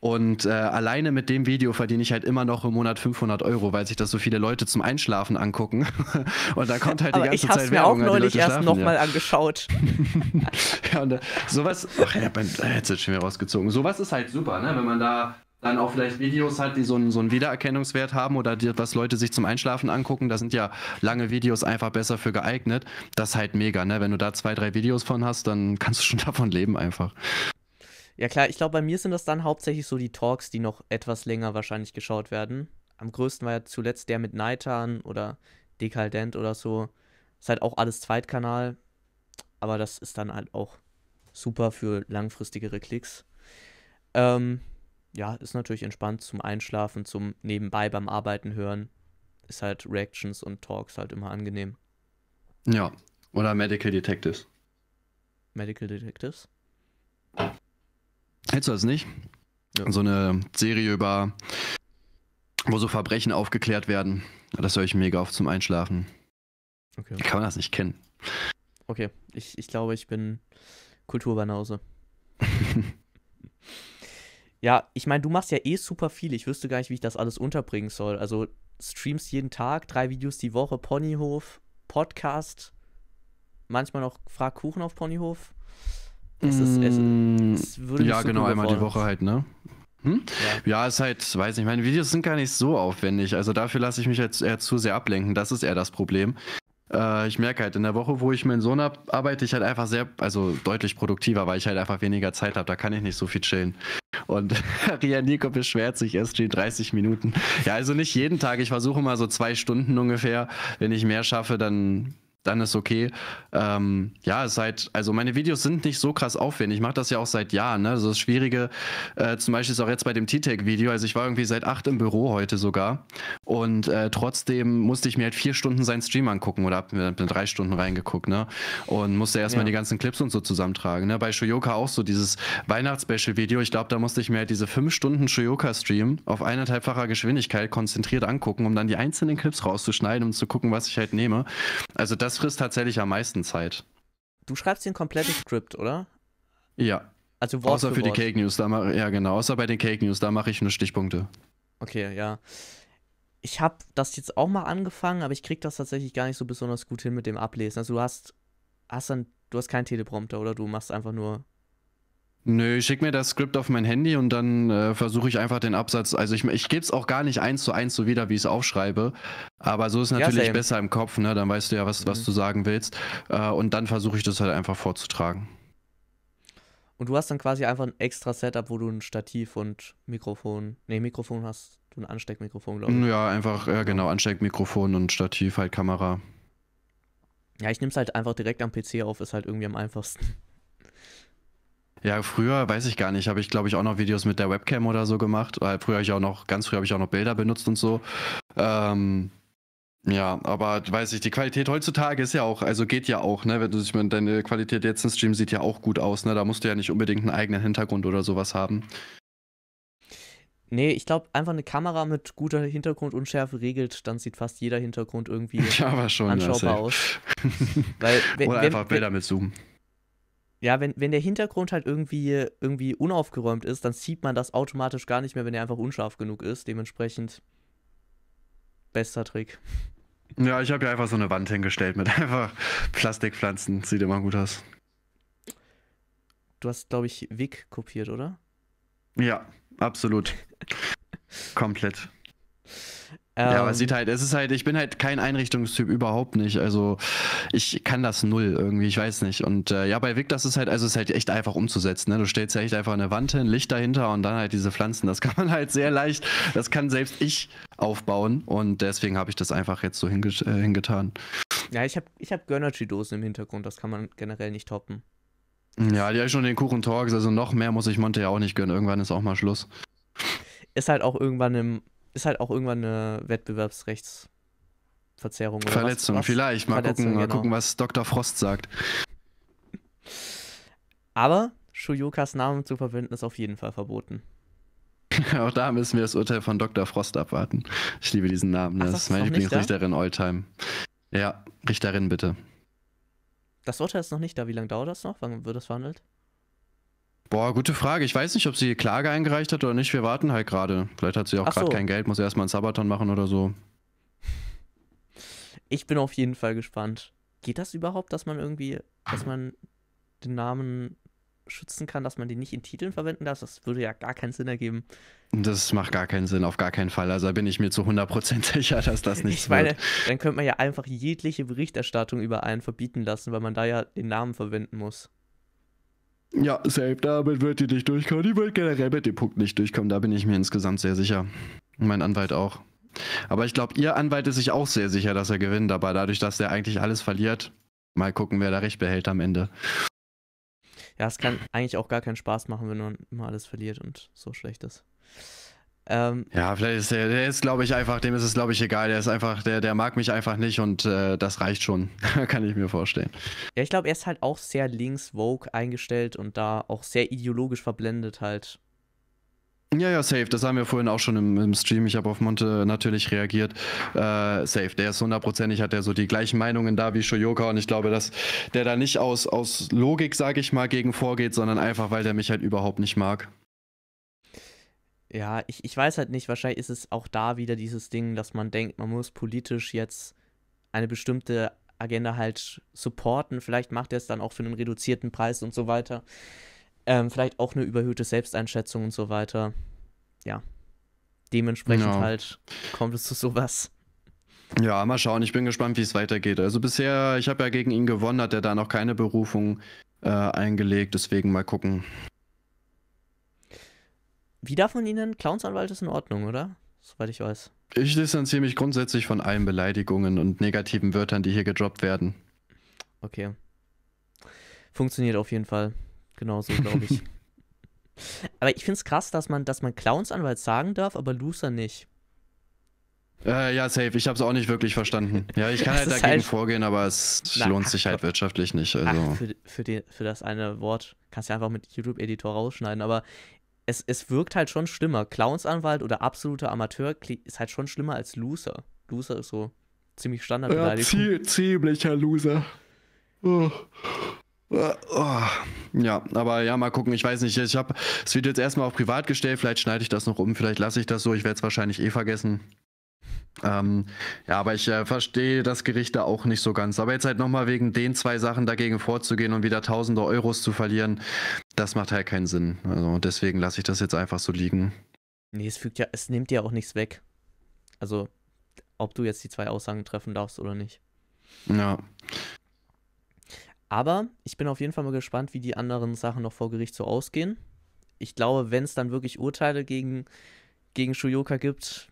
Und äh, alleine mit dem Video verdiene ich halt immer noch im Monat 500 Euro, weil sich das so viele Leute zum Einschlafen angucken. *laughs* und da kommt halt die ganze Zeit ich Werbung. Ich habe mir auch neulich erst nochmal ja. angeschaut. *laughs* ja, und äh, sowas, ach, ich habe mein Headset schon wieder rausgezogen. Sowas ist halt super, ne? wenn man da dann auch vielleicht Videos hat, die so einen, so einen Wiedererkennungswert haben oder die, was Leute sich zum Einschlafen angucken. Da sind ja lange Videos einfach besser für geeignet. Das ist halt mega, ne? Wenn du da zwei, drei Videos von hast, dann kannst du schon *laughs* davon leben einfach. Ja klar, ich glaube, bei mir sind das dann hauptsächlich so die Talks, die noch etwas länger wahrscheinlich geschaut werden. Am größten war ja zuletzt der mit Naitan oder Dekaldent oder so. Ist halt auch alles Zweitkanal, aber das ist dann halt auch super für langfristigere Klicks. Ähm, ja, ist natürlich entspannt zum Einschlafen, zum nebenbei beim Arbeiten hören. Ist halt Reactions und Talks halt immer angenehm. Ja, oder Medical Detectives. Medical Detectives? Hättest du das nicht? Ja. So eine Serie über, wo so Verbrechen aufgeklärt werden. Das höre ich mega auf zum Einschlafen. Okay. Kann man das nicht kennen? Okay, ich, ich glaube, ich bin Kulturbanause. *laughs* ja, ich meine, du machst ja eh super viel. Ich wüsste gar nicht, wie ich das alles unterbringen soll. Also streamst jeden Tag, drei Videos die Woche, Ponyhof, Podcast, manchmal noch Frag Kuchen auf Ponyhof. Es ist, es, mm, es ja, genau, einmal die Woche halt, ne? Hm? Ja. ja, ist halt, weiß nicht, meine Videos sind gar nicht so aufwendig. Also dafür lasse ich mich jetzt eher zu sehr ablenken. Das ist eher das Problem. Äh, ich merke halt, in der Woche, wo ich meinen Sohn habe, arbeite ich halt einfach sehr, also deutlich produktiver, weil ich halt einfach weniger Zeit habe. Da kann ich nicht so viel chillen. Und *laughs* Ria Nico beschwert sich erst in 30 Minuten. Ja, also nicht jeden Tag. Ich versuche mal so zwei Stunden ungefähr. Wenn ich mehr schaffe, dann dann ist okay. Ähm, ja, es ist halt, also meine Videos sind nicht so krass aufwendig. Ich mache das ja auch seit Jahren. Ne? Also das Schwierige, äh, zum Beispiel ist auch jetzt bei dem T-Tech-Video. Also ich war irgendwie seit acht im Büro heute sogar. Und äh, trotzdem musste ich mir halt vier Stunden seinen Stream angucken oder hab mir drei Stunden reingeguckt, ne? Und musste erstmal Ja. die ganzen Clips und so zusammentragen. Ne? Bei Shoyoka auch so dieses Weihnachts-Special-Video. Ich glaube, da musste ich mir halt diese fünf Stunden Shoyoka-Stream auf eineinhalbfacher Geschwindigkeit konzentriert angucken, um dann die einzelnen Clips rauszuschneiden und zu gucken, was ich halt nehme. Also das frisst tatsächlich am meisten Zeit. Du schreibst den kompletten Skript, oder? Ja. Also Wort Außer für die Wort. Cake News, da mache ja genau, außer bei den Cake News, da mache ich nur Stichpunkte. Okay, ja. Ich habe das jetzt auch mal angefangen, aber ich krieg das tatsächlich gar nicht so besonders gut hin mit dem Ablesen. Also du hast, hast dann, du hast keinen Teleprompter oder du machst einfach nur. Nö, ich schicke mir das Skript auf mein Handy und dann äh, versuche ich einfach den Absatz. Also ich, ich gebe es auch gar nicht eins zu eins so wieder, wie ich es aufschreibe. Aber so ist Ja, natürlich same. besser im Kopf, ne? Dann weißt du ja, was, was Mhm. du sagen willst. Äh, und dann versuche ich das halt einfach vorzutragen. Und du hast dann quasi einfach ein extra Setup, wo du ein Stativ und Mikrofon. Nee, Mikrofon hast du ein Ansteckmikrofon, glaube ich. Ja, einfach, ja genau, Ansteckmikrofon und Stativ, halt Kamera. Ja, ich nehme es halt einfach direkt am PC auf, ist halt irgendwie am einfachsten. Ja, früher weiß ich gar nicht, habe ich glaube ich auch noch Videos mit der Webcam oder so gemacht. Weil früher habe ich auch noch, ganz früh habe ich auch noch Bilder benutzt und so. Ähm, ja, aber weiß ich, die Qualität heutzutage ist ja auch, also geht ja auch, ne? Wenn du ich meine, deine Qualität jetzt im Stream sieht ja auch gut aus, ne? Da musst du ja nicht unbedingt einen eigenen Hintergrund oder sowas haben. Nee, ich glaube, einfach eine Kamera mit guter Hintergrundunschärfe regelt, dann sieht fast jeder Hintergrund irgendwie *laughs* Ja, aber schon. Ja, anschaubar safe. aus. Weil, wenn, *laughs* oder wenn, einfach Bilder mit Zoom. Ja, wenn, wenn der Hintergrund halt irgendwie, irgendwie unaufgeräumt ist, dann sieht man das automatisch gar nicht mehr, wenn er einfach unscharf genug ist. Dementsprechend bester Trick. Ja, ich habe ja einfach so eine Wand hingestellt mit *laughs* einfach Plastikpflanzen. Sieht immer gut aus. Du hast, glaube ich, Wick kopiert, oder? Ja, absolut. *laughs* Komplett. Ja, aber es Ähm, sieht halt, es ist halt, ich bin halt kein Einrichtungstyp, überhaupt nicht. Also ich kann das null irgendwie, ich weiß nicht. Und äh, ja, bei Vic, das ist halt, also es ist halt echt einfach umzusetzen. Ne? Du stellst ja echt einfach eine Wand hin, Licht dahinter und dann halt diese Pflanzen. Das kann man halt sehr leicht, das kann selbst ich aufbauen und deswegen habe ich das einfach jetzt so hinge äh, hingetan. Ja, ich habe ich hab Gönnergy-Dosen im Hintergrund, das kann man generell nicht toppen. Ja, die habe ich schon den Kuchen Talks, also noch mehr muss ich Monte ja auch nicht gönnen. Irgendwann ist auch mal Schluss. Ist halt auch irgendwann im, ist halt auch irgendwann eine Wettbewerbsrechtsverzerrung oder Verletzung, was, vielleicht. Mal Verletzung, gucken, mal genau. gucken, was Dr. Frost sagt. *laughs* Aber Shuyokas Namen zu verwenden ist auf jeden Fall verboten. *laughs* Auch da müssen wir das Urteil von Dr. Frost abwarten. Ich liebe diesen Namen. ne? Ach, Das das ist meine? Lieblingsrichterin Alltime. Ja, Richterin bitte. Das Urteil ist noch nicht da. Wie lange dauert das noch? Wann wird das verhandelt? Boah, gute Frage. Ich weiß nicht, ob sie Klage eingereicht hat oder nicht. Wir warten halt gerade. Vielleicht hat sie auch gerade so. kein Geld, muss erstmal einen Sabaton machen oder so. Ich bin auf jeden Fall gespannt. Geht das überhaupt, dass man irgendwie, dass man den Namen schützen kann, dass man den nicht in Titeln verwenden darf? Das würde ja gar keinen Sinn ergeben. Das macht gar keinen Sinn, auf gar keinen Fall. Also da bin ich mir zu 100% *laughs* sicher, dass das nichts ich meine, wird. dann könnte man ja einfach jegliche Berichterstattung über einen verbieten lassen, weil man da ja den Namen verwenden muss. Ja, safe, damit wird die nicht durchkommen. Die wird generell mit dem Punkt nicht durchkommen. Da bin ich mir insgesamt sehr sicher. Und mein Anwalt auch. Aber ich glaube, ihr Anwalt ist sich auch sehr sicher, dass er gewinnt. Aber dadurch, dass er eigentlich alles verliert, mal gucken, wer da recht behält am Ende. Ja, es kann eigentlich auch gar keinen Spaß machen, wenn man immer alles verliert und so schlecht ist. Ähm, Ja, vielleicht ist der, der ist, glaube ich, einfach, dem ist es, glaube ich, egal. Der ist einfach, der, der mag mich einfach nicht und äh, das reicht schon. *laughs* Kann ich mir vorstellen. ja, ich glaube, er ist halt auch sehr links Vogue eingestellt und da auch sehr ideologisch verblendet halt. Ja, ja, safe. Das haben wir vorhin auch schon im, im Stream. Ich habe auf Monte natürlich reagiert. Äh, safe. Der ist hundertprozentig, hat er so die gleichen Meinungen da wie Shoyoka und ich glaube, dass der da nicht aus, aus Logik, sage ich mal, gegen vorgeht, sondern einfach, weil der mich halt überhaupt nicht mag. Ja, ich, ich weiß halt nicht, wahrscheinlich ist es auch da wieder dieses Ding, dass man denkt, man muss politisch jetzt eine bestimmte Agenda halt supporten. Vielleicht macht er es dann auch für einen reduzierten Preis und so weiter. Ähm, vielleicht auch eine überhöhte Selbsteinschätzung und so weiter. Ja. Dementsprechend Ja. halt kommt es zu sowas. Ja, mal schauen. Ich bin gespannt, wie es weitergeht. Also bisher, ich habe ja gegen ihn gewonnen, hat er da noch keine Berufung äh, eingelegt. Deswegen mal gucken. Wie darf man ihn nennen? Clownsanwalt ist in Ordnung, oder? Soweit ich weiß. Ich distanziere mich grundsätzlich von allen Beleidigungen und negativen Wörtern, die hier gedroppt werden. Okay. Funktioniert auf jeden Fall. Genauso, glaube ich. *laughs* aber ich finde es krass, dass man, dass man Clownsanwalt sagen darf, aber Loser nicht. Äh, ja, safe. Ich habe es auch nicht wirklich verstanden. Ja, ich kann halt dagegen halt, vorgehen, aber es na, lohnt sich halt wirtschaftlich nicht. Also. Ach, für, für, die, für das eine Wort kannst du einfach mit YouTube-Editor rausschneiden, aber es, es wirkt halt schon schlimmer. Clownsanwalt oder absoluter Amateur ist halt schon schlimmer als Loser. Loser ist so ziemlich Standardbeleidigung. Ja, ziemlicher Loser. Oh. Oh. Ja, aber ja, mal gucken. Ich weiß nicht. Ich habe das Video jetzt erstmal auf privat gestellt. Vielleicht schneide ich das noch um. Vielleicht lasse ich das so. Ich werde es wahrscheinlich eh vergessen. Ähm, ja, aber ich äh, verstehe das Gericht da auch nicht so ganz. Aber jetzt halt nochmal wegen den zwei Sachen dagegen vorzugehen und wieder tausende Euros zu verlieren, das macht halt keinen Sinn. Also deswegen lasse ich das jetzt einfach so liegen. Nee, es fügt ja, es nimmt ja auch nichts weg. Also, ob du jetzt die zwei Aussagen treffen darfst oder nicht. Ja. Aber ich bin auf jeden Fall mal gespannt, wie die anderen Sachen noch vor Gericht so ausgehen. Ich glaube, wenn es dann wirklich Urteile gegen, gegen Shuyoka gibt,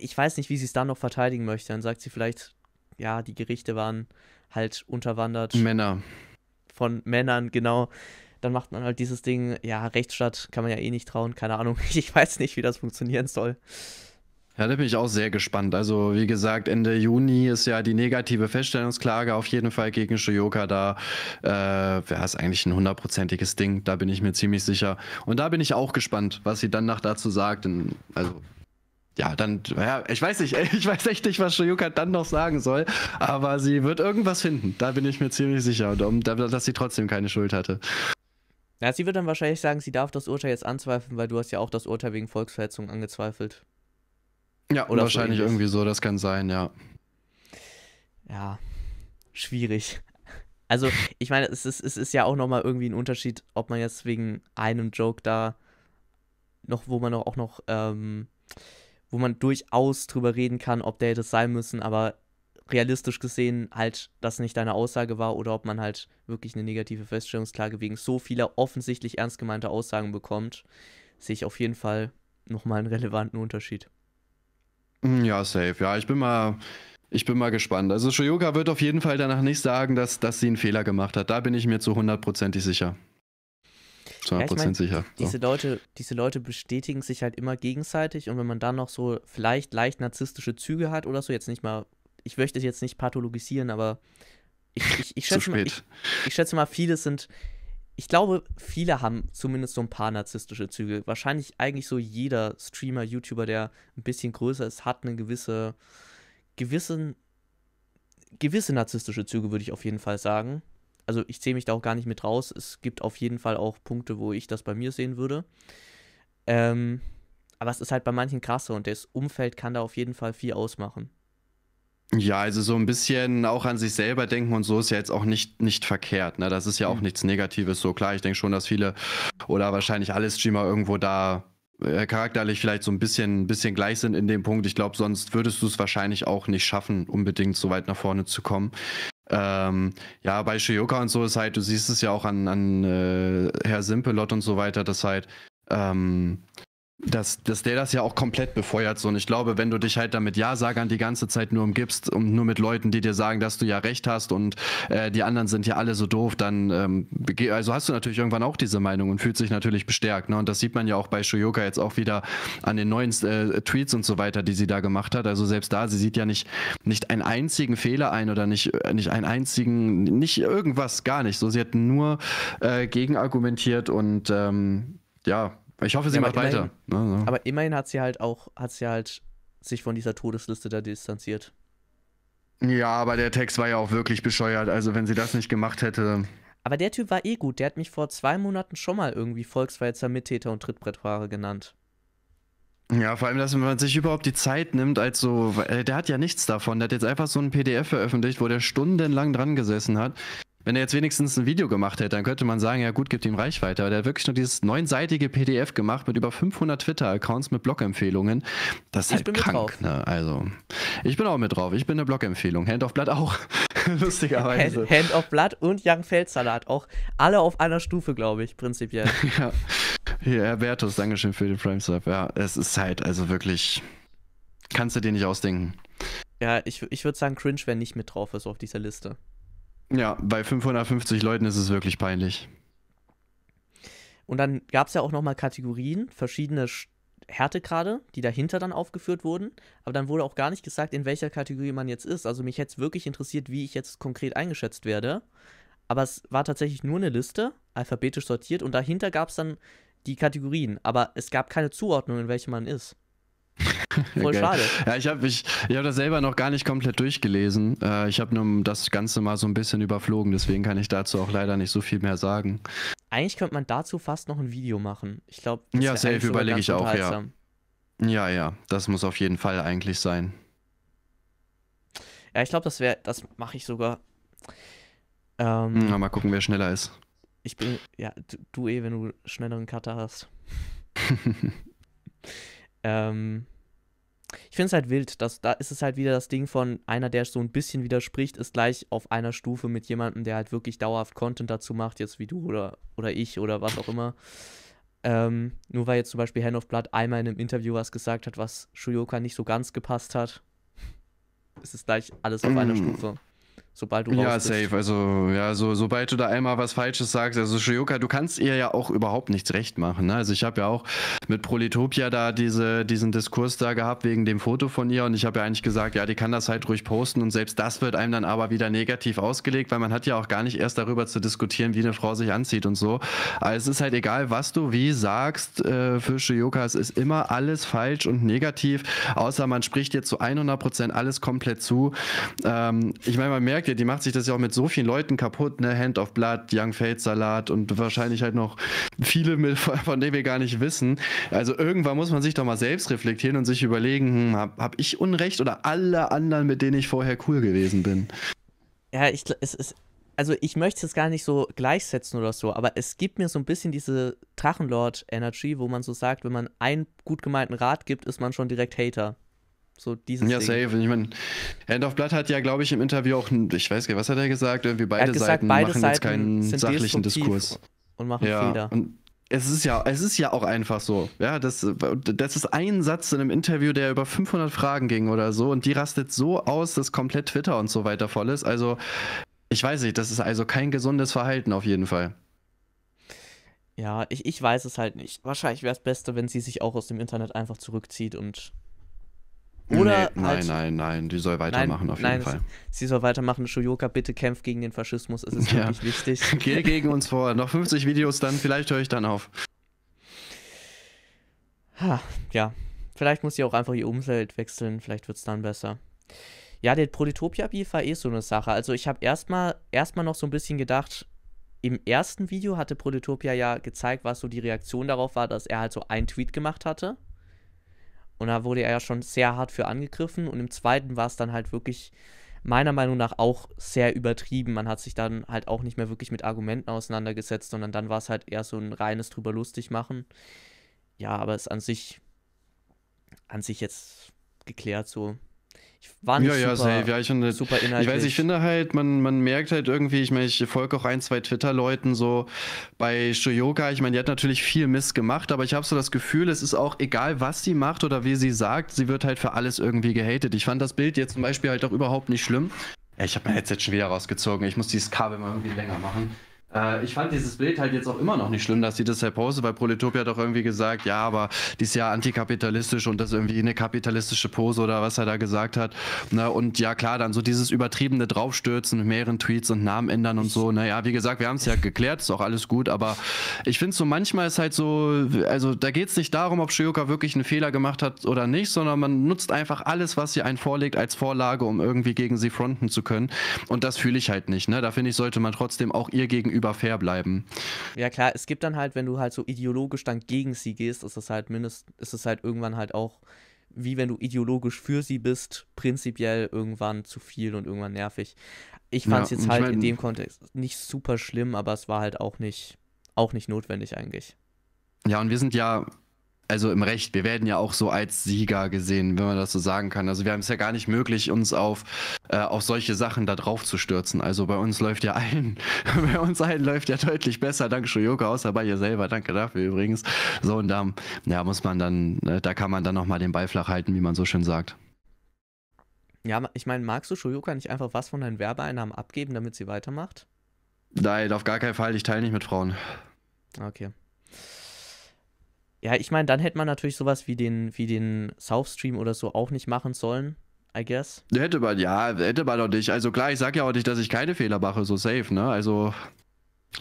ich weiß nicht, wie sie es dann noch verteidigen möchte. Dann sagt sie vielleicht, ja, die Gerichte waren halt unterwandert. Männer. Von Männern, genau. Dann macht man halt dieses Ding, ja, Rechtsstaat kann man ja eh nicht trauen, keine Ahnung. *laughs* Ich weiß nicht, wie das funktionieren soll. Ja, da bin ich auch sehr gespannt. Also, wie gesagt, Ende Juni ist ja die negative Feststellungsklage auf jeden Fall gegen Shoyoka. Da äh, wäre es eigentlich ein hundertprozentiges Ding. Da bin ich mir ziemlich sicher. Und da bin ich auch gespannt, was sie dann nach dazu sagt. Also, ja, dann, ja, ich weiß nicht, *laughs* ich weiß echt nicht, was Shoyuka dann noch sagen soll, aber sie wird irgendwas finden. Da bin ich mir ziemlich sicher, dass sie trotzdem keine Schuld hatte. Ja, sie wird dann wahrscheinlich sagen, sie darf das Urteil jetzt anzweifeln, weil du hast ja auch das Urteil wegen Volksverhetzung angezweifelt. Ja, Oder wahrscheinlich so irgendwie so, das kann sein, ja. Ja, schwierig. *laughs* Also, ich meine, es ist, es ist ja auch nochmal irgendwie ein Unterschied, ob man jetzt wegen einem Joke da noch, wo man auch noch, ähm, wo man durchaus drüber reden kann, ob der hätte sein müssen, aber realistisch gesehen halt das nicht deine Aussage war oder ob man halt wirklich eine negative Feststellungsklage wegen so vieler offensichtlich ernst gemeinter Aussagen bekommt, sehe ich auf jeden Fall nochmal einen relevanten Unterschied. Hm, ja, safe. Ja, ich bin mal, ich bin mal gespannt. Also Shoyoka wird auf jeden Fall danach nicht sagen, dass, dass sie einen Fehler gemacht hat. Da bin ich mir zu hundertprozentig sicher. Zu 100% ja, ich mein, sicher. So. Diese, Leute, diese Leute bestätigen sich halt immer gegenseitig und wenn man dann noch so vielleicht leicht narzisstische Züge hat oder so, jetzt nicht mal, ich möchte es jetzt nicht pathologisieren, aber ich, ich, ich, *laughs* schätze, mal, ich, ich schätze mal, viele sind, ich glaube, viele haben zumindest so ein paar narzisstische Züge. Wahrscheinlich eigentlich so jeder Streamer, YouTuber, der ein bisschen größer ist, hat eine gewisse, gewissen, gewisse narzisstische Züge, würde ich auf jeden Fall sagen. Also ich zähle mich da auch gar nicht mit raus. Es gibt auf jeden Fall auch Punkte, wo ich das bei mir sehen würde. Ähm, aber es ist halt bei manchen krasser und das Umfeld kann da auf jeden Fall viel ausmachen. Ja, also so ein bisschen auch an sich selber denken und so ist ja jetzt auch nicht, nicht verkehrt. Ne? Das ist ja auch mhm. nichts Negatives. So klar, ich denke schon, dass viele oder wahrscheinlich alle Streamer irgendwo da äh, charakterlich vielleicht so ein bisschen, bisschen gleich sind in dem Punkt. Ich glaube, sonst würdest du es wahrscheinlich auch nicht schaffen, unbedingt so weit nach vorne zu kommen. Ähm, ja, bei Shioka und so ist halt, du siehst es ja auch an, an äh, Herr Simpelot und so weiter, dass halt ähm, dass, dass der das ja auch komplett befeuert. So. Und ich glaube, wenn du dich halt damit Ja-Sagern die ganze Zeit nur umgibst und nur mit Leuten, die dir sagen, dass du ja recht hast und äh, die anderen sind ja alle so doof, dann ähm, also hast du natürlich irgendwann auch diese Meinung und fühlt sich natürlich bestärkt. Ne? Und das sieht man ja auch bei Shoyoka jetzt auch wieder an den neuen äh, Tweets und so weiter, die sie da gemacht hat. Also selbst da, sie sieht ja nicht, nicht einen einzigen Fehler ein oder nicht, nicht einen einzigen, nicht irgendwas, gar nicht. So, sie hat nur äh, gegenargumentiert und ähm, ja, ich hoffe, sie ja, macht weiter. Ne, so. Aber immerhin hat sie halt auch, hat sie halt sich von dieser Todesliste da distanziert. Ja, aber der Text war ja auch wirklich bescheuert. Also wenn sie das nicht gemacht hätte. Aber der Typ war eh gut. Der hat mich vor zwei Monaten schon mal irgendwie Volksverhetzer, Mittäter und Trittbrettfahrer genannt. Ja, vor allem, dass man sich überhaupt die Zeit nimmt, als so, der hat ja nichts davon. Der hat jetzt einfach so ein PDF veröffentlicht, wo der stundenlang dran gesessen hat. Wenn er jetzt wenigstens ein Video gemacht hätte, dann könnte man sagen, ja gut, gibt ihm Reichweite. Aber der hat wirklich nur dieses neunseitige PDF gemacht mit über 500 Twitter-Accounts mit Blog-Empfehlungen. Das ist ich halt krank, ne? Also, ich bin auch mit drauf. Ich bin eine Blog-Empfehlung. Hand of Blood auch. *laughs* Lustigerweise. Hand, Hand of Blood und Young Feldsalat auch. Alle auf einer Stufe, glaube ich, prinzipiell. *laughs* ja. Hier, Herr Bertus, Dankeschön für den Prime-Sub. Ja, es ist halt also wirklich. Kannst du dir nicht ausdenken. Ja, ich, ich würde sagen, Cringe, wer nicht mit drauf ist auf dieser Liste. Ja, bei 550 Leuten ist es wirklich peinlich. Und dann gab es ja auch nochmal Kategorien, verschiedene Härtegrade, die dahinter dann aufgeführt wurden, aber dann wurde auch gar nicht gesagt, in welcher Kategorie man jetzt ist. Also mich hätte es wirklich interessiert, wie ich jetzt konkret eingeschätzt werde. Aber es war tatsächlich nur eine Liste, alphabetisch sortiert, und dahinter gab es dann die Kategorien, aber es gab keine Zuordnung, in welche man ist. *laughs* Voll Ja, geil. schade. Ja, ich habe ich, ich hab das selber noch gar nicht komplett durchgelesen. Äh, ich habe nur das Ganze mal so ein bisschen überflogen, deswegen kann ich dazu auch leider nicht so viel mehr sagen. Eigentlich könnte man dazu fast noch ein Video machen. Ich glaube, Ja, safe, überlege ich auch, ja. Ja, ja, das muss auf jeden Fall eigentlich sein. Ja, ich glaube, das wäre, das mache ich sogar. Ähm, Ja, mal gucken, wer schneller ist. Ich bin, ja, du, du eh, wenn du schnelleren Cutter hast. *laughs* ähm, ich finde es halt wild, dass da ist es halt wieder das Ding von einer, der so ein bisschen widerspricht, ist gleich auf einer Stufe mit jemandem, der halt wirklich dauerhaft Content dazu macht, jetzt wie du oder, oder ich oder was auch immer. Ähm, nur weil jetzt zum Beispiel Hand of Blood einmal in einem Interview was gesagt hat, was Shuyoka nicht so ganz gepasst hat, ist es gleich alles auf einer. *clears throat* Stufe. Sobald du Ja, raus bist. safe. Also, ja, so, sobald du da einmal was Falsches sagst, also Shioka, du kannst ihr ja auch überhaupt nichts recht machen. Ne? Also ich habe ja auch mit Prolitopia da diese, diesen Diskurs da gehabt wegen dem Foto von ihr und ich habe ja eigentlich gesagt, ja, die kann das halt ruhig posten und selbst das wird einem dann aber wieder negativ ausgelegt, weil man hat ja auch gar nicht erst darüber zu diskutieren, wie eine Frau sich anzieht und so. Aber es ist halt egal, was du wie sagst äh, für Shioka, es ist immer alles falsch und negativ, außer man spricht dir zu 100% alles komplett zu. Ähm, ich meine, man merkt ja, die macht sich das ja auch mit so vielen Leuten kaputt, ne? Hand of Blood, Young Fate Salat und wahrscheinlich halt noch viele, mit, von denen wir gar nicht wissen. Also irgendwann muss man sich doch mal selbst reflektieren und sich überlegen, hm, hab, hab ich Unrecht oder alle anderen, mit denen ich vorher cool gewesen bin? Ja, ich, es ist, also ich möchte es gar nicht so gleichsetzen oder so, aber es gibt mir so ein bisschen diese Drachenlord-Energy, wo man so sagt, wenn man einen gut gemeinten Rat gibt, ist man schon direkt Hater. So dieses Ja, Ding. safe. Ich meine, Hand of Blood hat ja, glaube ich, im Interview auch, ich weiß gar nicht, was hat er gesagt? Irgendwie beide gesagt, Seiten beide machen Seiten jetzt keinen sachlichen Diskurs. Und machen Ja, Fehler. und es ist ja, es ist ja auch einfach so. Ja, das, das ist ein Satz in einem Interview, der über 500 Fragen ging oder so und die rastet so aus, dass komplett Twitter und so weiter voll ist. Also, ich weiß nicht, das ist also kein gesundes Verhalten auf jeden Fall. Ja, ich, ich weiß es halt nicht. Wahrscheinlich wäre es Beste, wenn sie sich auch aus dem Internet einfach zurückzieht und. Oder nee, nein, halt, nein, nein, die soll weitermachen auf jeden nein, Fall. Sie soll weitermachen. Shoyoka, bitte kämpft gegen den Faschismus. Es ist Ja. wirklich wichtig. *laughs* Geh gegen uns vor. Noch 50 Videos, dann vielleicht höre ich dann auf. Ha, ja, vielleicht muss sie auch einfach ihr Umfeld wechseln, vielleicht wird es dann besser. Ja, der Proletopia-Beef war eh so eine Sache. Also ich habe erstmal erstmal noch so ein bisschen gedacht, im ersten Video hatte Proletopia ja gezeigt, was so die Reaktion darauf war, dass er halt so einen Tweet gemacht hatte. Und da wurde er ja schon sehr hart für angegriffen. Und im zweiten war es dann halt wirklich meiner Meinung nach auch sehr übertrieben. Man hat sich dann halt auch nicht mehr wirklich mit Argumenten auseinandergesetzt, sondern dann war es halt eher so ein reines drüber lustig machen. Ja, aber es ist an sich, an sich jetzt geklärt so. Ich war nicht Ja, ja, super, safe. Ja, ich finde, super Ich inhaltlich. weiß, ich finde halt, man, man merkt halt irgendwie, ich meine, ich folge auch ein, zwei Twitter-Leuten so bei Shoyoka. Ich meine, die hat natürlich viel Mist gemacht, aber ich habe so das Gefühl, es ist auch egal, was sie macht oder wie sie sagt, sie wird halt für alles irgendwie gehatet. Ich fand das Bild jetzt zum Beispiel halt auch überhaupt nicht schlimm. Ja, ich habe mein Headset schon wieder rausgezogen. Ich muss dieses Kabel mal irgendwie länger machen. Äh, ich fand dieses Bild halt jetzt auch immer noch nicht schlimm, dass sie das halt postet, weil Proletopia hat doch irgendwie gesagt, ja, aber die ist ja antikapitalistisch und das ist irgendwie eine kapitalistische Pose oder was er da gesagt hat. Na, und ja, klar, dann so dieses übertriebene Draufstürzen mit mehreren Tweets und Namen ändern und so. Naja, wie gesagt, wir haben es ja geklärt, ist auch alles gut, aber ich finde so manchmal ist halt so, also da geht es nicht darum, ob Shioka wirklich einen Fehler gemacht hat oder nicht, sondern man nutzt einfach alles, was sie einen vorlegt, als Vorlage, um irgendwie gegen sie fronten zu können. Und das fühle ich halt nicht. Ne? Da finde ich, sollte man trotzdem auch ihr gegenüber fair bleiben. Ja klar, es gibt dann halt, wenn du halt so ideologisch dann gegen sie gehst, ist es halt mindest, ist es halt irgendwann halt auch, wie wenn du ideologisch für sie bist, prinzipiell irgendwann zu viel und irgendwann nervig. Ich fand es Ja, jetzt und ich halt mein- in dem Kontext nicht super schlimm, aber es war halt auch nicht, auch nicht notwendig eigentlich. Ja, und wir sind ja, also im Recht, wir werden ja auch so als Sieger gesehen, wenn man das so sagen kann. Also wir haben es ja gar nicht möglich, uns auf, äh, auf solche Sachen da drauf zu stürzen. Also bei uns läuft ja allen, *laughs* bei uns allen läuft ja deutlich besser, dank Shoyoka, außer bei ihr selber, danke dafür übrigens. So, und da ja, muss man dann, äh, da kann man dann nochmal den Ball flach halten, wie man so schön sagt. Ja, ich meine, magst du Shoyoka nicht einfach was von deinen Werbeeinnahmen abgeben, damit sie weitermacht? Nein, auf gar keinen Fall, ich teile nicht mit Frauen. Okay. Ja, ich meine, dann hätte man natürlich sowas wie den, wie den South-Stream oder so auch nicht machen sollen, I guess. Hätte man, ja, hätte man doch nicht. Also klar, ich sag ja auch nicht, dass ich keine Fehler mache, so safe, ne? Also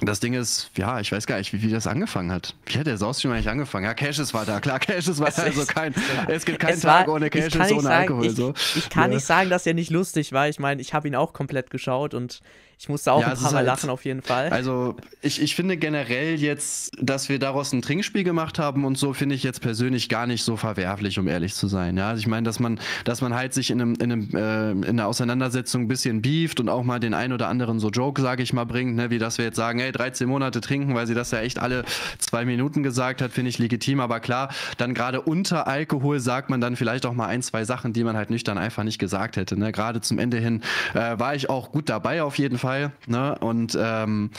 das Ding ist, ja, ich weiß gar nicht, wie, wie das angefangen hat. Wie hat der Saustream eigentlich angefangen? Ja, Cashes war da, klar, Cashes war *laughs* da, also kein, es gibt keinen Tag ohne Cashes, ohne sagen, Alkohol. Ich, so. ich kann ja. nicht sagen, dass er nicht lustig war. Ich meine, ich habe ihn auch komplett geschaut und ich musste auch ja, ein paar Mal halt, lachen, auf jeden Fall. Also, ich, ich finde generell jetzt, dass wir daraus ein Trinkspiel gemacht haben und so, finde ich jetzt persönlich gar nicht so verwerflich, um ehrlich zu sein. Ja, also ich meine, dass man, dass man halt sich in, einem, in, einem, äh, in einer Auseinandersetzung ein bisschen beeft und auch mal den ein oder anderen so Joke, sage ich mal, bringt, ne? wie dass wir jetzt sagen, hey, 13 Monate trinken, weil sie das ja echt alle zwei Minuten gesagt hat, finde ich legitim. Aber klar, dann gerade unter Alkohol sagt man dann vielleicht auch mal ein, zwei Sachen, die man halt nüchtern einfach nicht gesagt hätte. Ne? Gerade zum Ende hin äh, war ich auch gut dabei auf jeden Fall. Fall. Ne? Und ähm,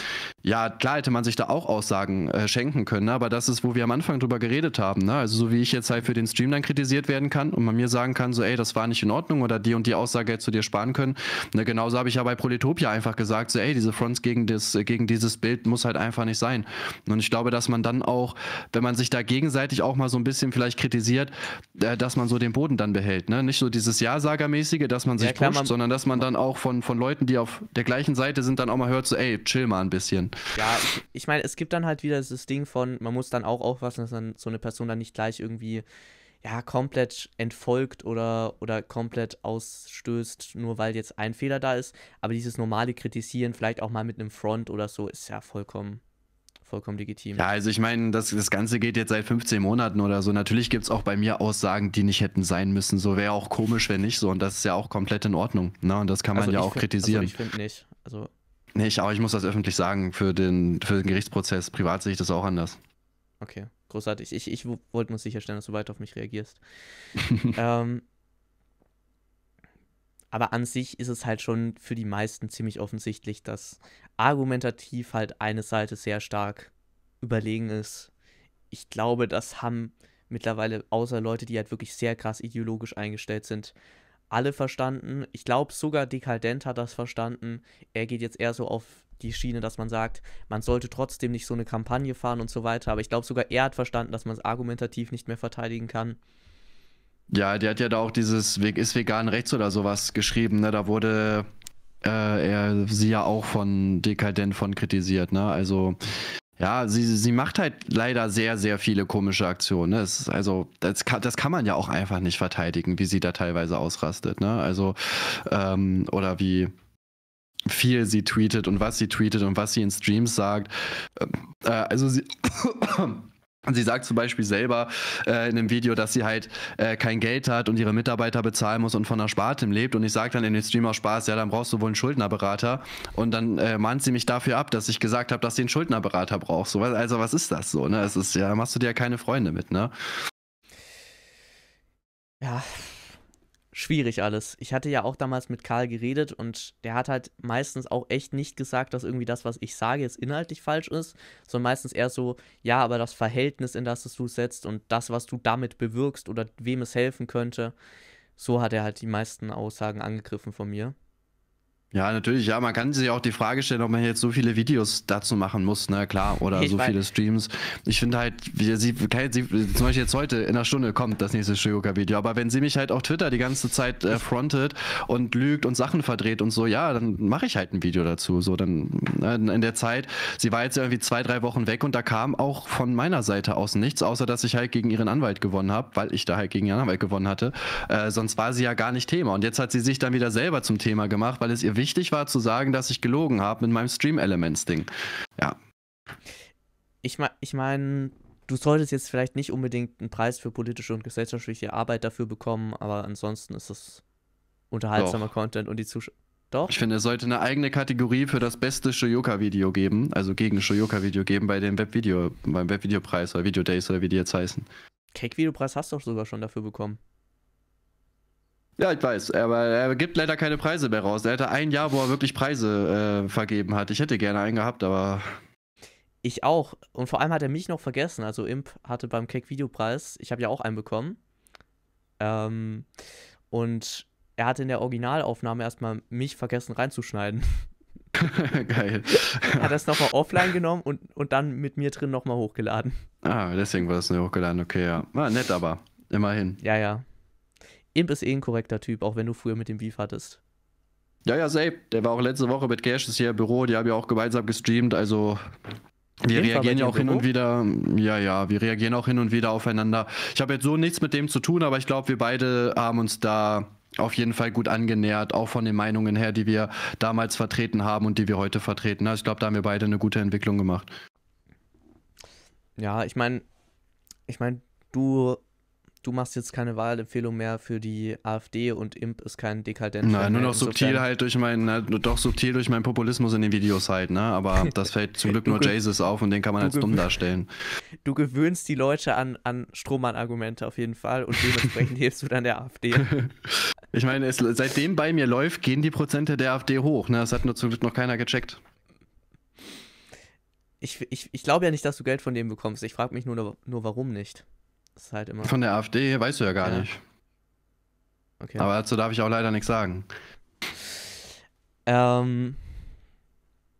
ja, klar hätte man sich da auch Aussagen äh, schenken können, ne? aber das ist, wo wir am Anfang drüber geredet haben. Ne? Also so wie ich jetzt halt für den Stream dann kritisiert werden kann und man mir sagen kann, so ey, das war nicht in Ordnung oder die und die Aussage hättest du dir sparen können. Ne? Genauso habe ich ja bei Polytopia einfach gesagt, so ey, diese Fronts gegen, das, gegen dieses Bild muss halt einfach nicht sein. Und ich glaube, dass man dann auch, wenn man sich da gegenseitig auch mal so ein bisschen vielleicht kritisiert, äh, dass man so den Boden dann behält. Ne? Nicht so dieses Ja-Sager-mäßige, dass man sich ja, klar, pusht, man sondern dass man dann auch von, von Leuten, die auf der gleichen Seite sind, dann auch mal hört, so ey, chill mal ein bisschen. Ja, ich, ich meine, es gibt dann halt wieder das Ding von, man muss dann auch aufpassen, dass dann so eine Person dann nicht gleich irgendwie ja, komplett entfolgt oder, oder komplett ausstößt, nur weil jetzt ein Fehler da ist. Aber dieses normale Kritisieren, vielleicht auch mal mit einem Front oder so, ist ja vollkommen, vollkommen legitim. Ja, also ich meine, das, das Ganze geht jetzt seit 15 Monaten oder so. Natürlich gibt es auch bei mir Aussagen, die nicht hätten sein müssen. So wäre auch komisch, wenn nicht so. Und das ist ja auch komplett in Ordnung. Ne? Und das kann man also ja auch find, kritisieren. Also ich finde nicht. Also Nee, ich auch, ich muss das öffentlich sagen, für den, für den Gerichtsprozess. Privat sehe ich das auch anders. Okay, großartig. Ich, ich wollte nur sicherstellen, dass du weiter auf mich reagierst. *laughs* ähm, aber an sich ist es halt schon für die meisten ziemlich offensichtlich, dass argumentativ halt eine Seite sehr stark überlegen ist. Ich glaube, das haben mittlerweile, außer Leute, die halt wirklich sehr krass ideologisch eingestellt sind, alle verstanden. Ich glaube, sogar Dekadent hat das verstanden. Er geht jetzt eher so auf die Schiene, dass man sagt, man sollte trotzdem nicht so eine Kampagne fahren und so weiter. Aber ich glaube, sogar er hat verstanden, dass man es argumentativ nicht mehr verteidigen kann. Ja, der hat ja da auch dieses ist vegan rechts oder sowas geschrieben. Ne? Da wurde äh, er sie ja auch von Dekadent von kritisiert. Ne? Also ja, sie, sie macht halt leider sehr, sehr viele komische Aktionen. Ne? Ist, also, das kann, das kann man ja auch einfach nicht verteidigen, wie sie da teilweise ausrastet. Ne? Also, ähm, oder wie viel sie tweetet und was sie tweetet und was sie in Streams sagt. Ähm, äh, also, sie. Sie sagt zum Beispiel selber äh, in einem Video, dass sie halt äh, kein Geld hat und ihre Mitarbeiter bezahlen muss und von der Sparte lebt. Und ich sage dann in den Stream auch Spaß, ja, dann brauchst du wohl einen Schuldnerberater. Und dann äh, mahnt sie mich dafür ab, dass ich gesagt habe, dass sie einen Schuldnerberater braucht. So, also was ist das so? Ne? Es ist ja, machst du dir ja keine Freunde mit, ne? Ja, schwierig alles. Ich hatte ja auch damals mit Karl geredet und der hat halt meistens auch echt nicht gesagt, dass irgendwie das, was ich sage, jetzt inhaltlich falsch ist, sondern meistens eher so, ja, aber das Verhältnis, in das du setzt und das, was du damit bewirkst oder wem es helfen könnte, so hat er halt die meisten Aussagen angegriffen von mir. Ja, natürlich, ja, man kann sich auch die Frage stellen, ob man jetzt so viele Videos dazu machen muss, ne, klar, oder ich so viele Streams. Ich finde halt, wie, sie, kann, sie, zum Beispiel jetzt heute in einer Stunde kommt das nächste Shoyoka-Video, aber wenn sie mich halt auf Twitter die ganze Zeit äh, frontet und lügt und Sachen verdreht und so, ja, dann mache ich halt ein Video dazu. So, dann ne, in der Zeit, sie war jetzt irgendwie zwei, drei Wochen weg und da kam auch von meiner Seite aus nichts, außer dass ich halt gegen ihren Anwalt gewonnen habe, weil ich da halt gegen ihren Anwalt gewonnen hatte. Äh, sonst war sie ja gar nicht Thema. Und jetzt hat sie sich dann wieder selber zum Thema gemacht, weil es ihr wichtig wichtig war zu sagen, dass ich gelogen habe mit meinem Stream-Elements-Ding. Ja. Ich, mein, ich meine, du solltest jetzt vielleicht nicht unbedingt einen Preis für politische und gesellschaftliche Arbeit dafür bekommen, aber ansonsten ist es unterhaltsamer Doch. Content und die Zuschauer. Doch. Ich finde, es sollte eine eigene Kategorie für das beste Shoyoka-Video geben, also gegen Shoyoka-Video geben bei dem Webvideo, beim Webvideopreis oder Video Days oder wie die jetzt heißen. Cake-Videopreis hast du doch sogar schon dafür bekommen. Ja, ich weiß, aber er gibt leider keine Preise mehr raus. Er hatte ein Jahr, wo er wirklich Preise äh, vergeben hat. Ich hätte gerne einen gehabt, aber. Ich auch. Und vor allem hat er mich noch vergessen. Also Imp hatte beim Cake-Videopreis, ich habe ja auch einen bekommen. Ähm, und er hatte in der Originalaufnahme erstmal mich vergessen reinzuschneiden. *laughs* Geil. Er hat das nochmal offline genommen und, und dann mit mir drin nochmal hochgeladen. Ah, deswegen war es nur hochgeladen. Okay, ja. War nett, aber immerhin. Ja, ja. Imp ist eh ein korrekter Typ, auch wenn du früher mit dem Beef hattest. Ja, ja, Sape. Der war auch letzte Woche mit Cash, ist hier im Büro. Die haben ja auch gemeinsam gestreamt. Also wir bei reagieren ja auch hin und wieder. Ja, ja, wir reagieren auch hin und wieder aufeinander. Ich habe jetzt so nichts mit dem zu tun, aber ich glaube, wir beide haben uns da auf jeden Fall gut angenähert, auch von den Meinungen her, die wir damals vertreten haben und die wir heute vertreten. Also ich glaube, da haben wir beide eine gute Entwicklung gemacht. Ja, ich meine, ich meine, du, du machst jetzt keine Wahlempfehlung mehr für die AfD und Imp ist kein Dekadent. Nein, nur noch subtil Insofern- halt durch meinen, na, doch subtil durch meinen Populismus in den Videos halt, ne? Aber *laughs* das fällt zum Glück nur Jesus auf und den kann man als dumm darstellen. Du gewöhnst die Leute an, an Strohmann-Argumente auf jeden Fall und dementsprechend *laughs* hilfst du dann der AfD. *laughs* Ich meine, es, seitdem bei mir läuft, gehen die Prozente der AfD hoch, ne? Das hat nur zum Glück noch keiner gecheckt. Ich, ich, ich glaube ja nicht, dass du Geld von dem bekommst. Ich frage mich nur, nur, warum nicht. Ist halt immer. Von der AfD weißt du ja gar Ja. nicht. Okay. Aber dazu darf ich auch leider nichts sagen. Ähm,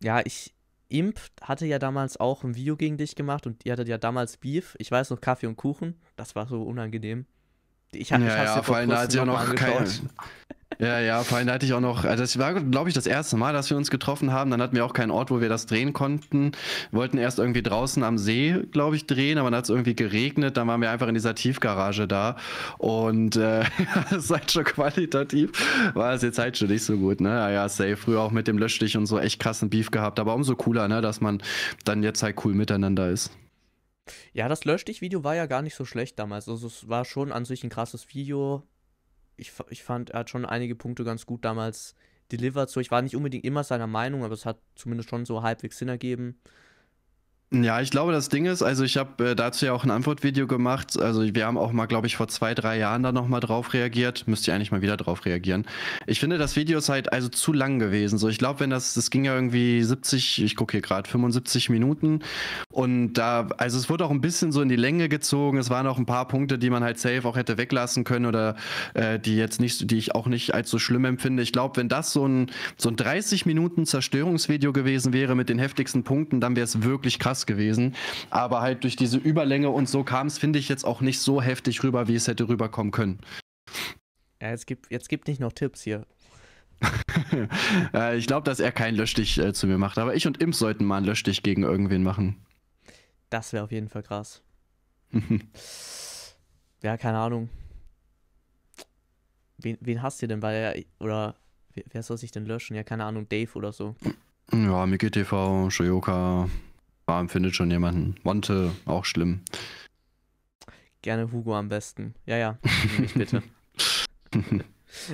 ja, ich. Imp hatte ja damals auch ein Video gegen dich gemacht und ihr hattet ja damals Beef. Ich weiß noch, Kaffee und Kuchen. Das war so unangenehm. Ich, hab- ich ja, ja, dir vor allem da hat sie auch noch angeschaut. *laughs* Ja, ja, vor allem hatte ich auch noch, also das war, glaube ich, das erste Mal, dass wir uns getroffen haben. Dann hatten wir auch keinen Ort, wo wir das drehen konnten. Wir wollten erst irgendwie draußen am See, glaube ich, drehen, aber dann hat es irgendwie geregnet. Dann waren wir einfach in dieser Tiefgarage da. Und äh, *laughs* das ist halt schon qualitativ, war es jetzt halt schon nicht so gut, ne? Ja, ja, safe. Früher auch mit dem Löschstich und so echt krassen Beef gehabt. Aber umso cooler, ne, dass man dann jetzt halt cool miteinander ist. Ja, das Löschdich-Video war ja gar nicht so schlecht damals. Also es war schon an sich ein krasses Video. Ich, ich fand, er hat schon einige Punkte ganz gut damals delivered. So, ich war nicht unbedingt immer seiner Meinung, aber es hat zumindest schon so halbwegs Sinn ergeben. Ja, ich glaube, das Ding ist, also ich habe äh, dazu ja auch ein Antwortvideo gemacht. Also wir haben auch mal, glaube ich, vor zwei, drei Jahren da nochmal drauf reagiert. Müsst ihr eigentlich mal wieder drauf reagieren. Ich finde, das Video ist halt also zu lang gewesen. So, ich glaube, wenn das, das ging ja irgendwie 70, ich gucke hier gerade, 75 Minuten. Und da, also es wurde auch ein bisschen so in die Länge gezogen. Es waren auch ein paar Punkte, die man halt safe auch hätte weglassen können oder äh, die jetzt nicht, die ich auch nicht als so schlimm empfinde. Ich glaube, wenn das so ein, so ein 30 Minuten Zerstörungsvideo gewesen wäre mit den heftigsten Punkten, dann wäre es wirklich krass gewesen. Aber halt durch diese Überlänge und so kam es, finde ich, jetzt auch nicht so heftig rüber, wie es hätte rüberkommen können. Ja, jetzt gibt, jetzt gibt nicht noch Tipps hier. *laughs* äh, ich glaube, dass er keinen Löschstich äh, zu mir macht. Aber ich und Imp sollten mal einen Löschstich gegen irgendwen machen. Das wäre auf jeden Fall krass. *laughs* Ja, keine Ahnung. Wen, wen hast du denn bei der, oder wer, soll sich denn löschen? Ja, keine Ahnung, Dave oder so. ja, Miki TV, Shoyoka, Barm findet schon jemanden. Wante, auch schlimm. Gerne Hugo am besten. Ja, ja, *laughs* mich bitte. *laughs*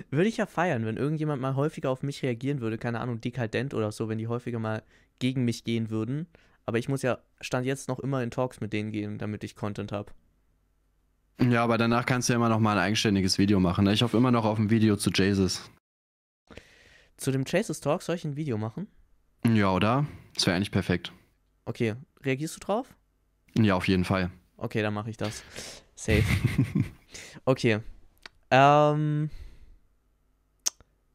Würde ich ja feiern, wenn irgendjemand mal häufiger auf mich reagieren würde, keine Ahnung, dekadent oder so, wenn die häufiger mal gegen mich gehen würden. Aber ich muss ja, stand jetzt noch immer in Talks mit denen gehen, damit ich Content habe. ja, aber danach kannst du ja immer noch mal ein eigenständiges Video machen. Ne? Ich hoffe immer noch auf ein Video zu Jesus. Zu dem Chases Talk soll ich ein Video machen? Ja, oder? Das wäre eigentlich perfekt. Okay, reagierst du drauf? Ja, auf jeden Fall. Okay, dann mache ich das. Safe. *laughs* Okay. Ähm.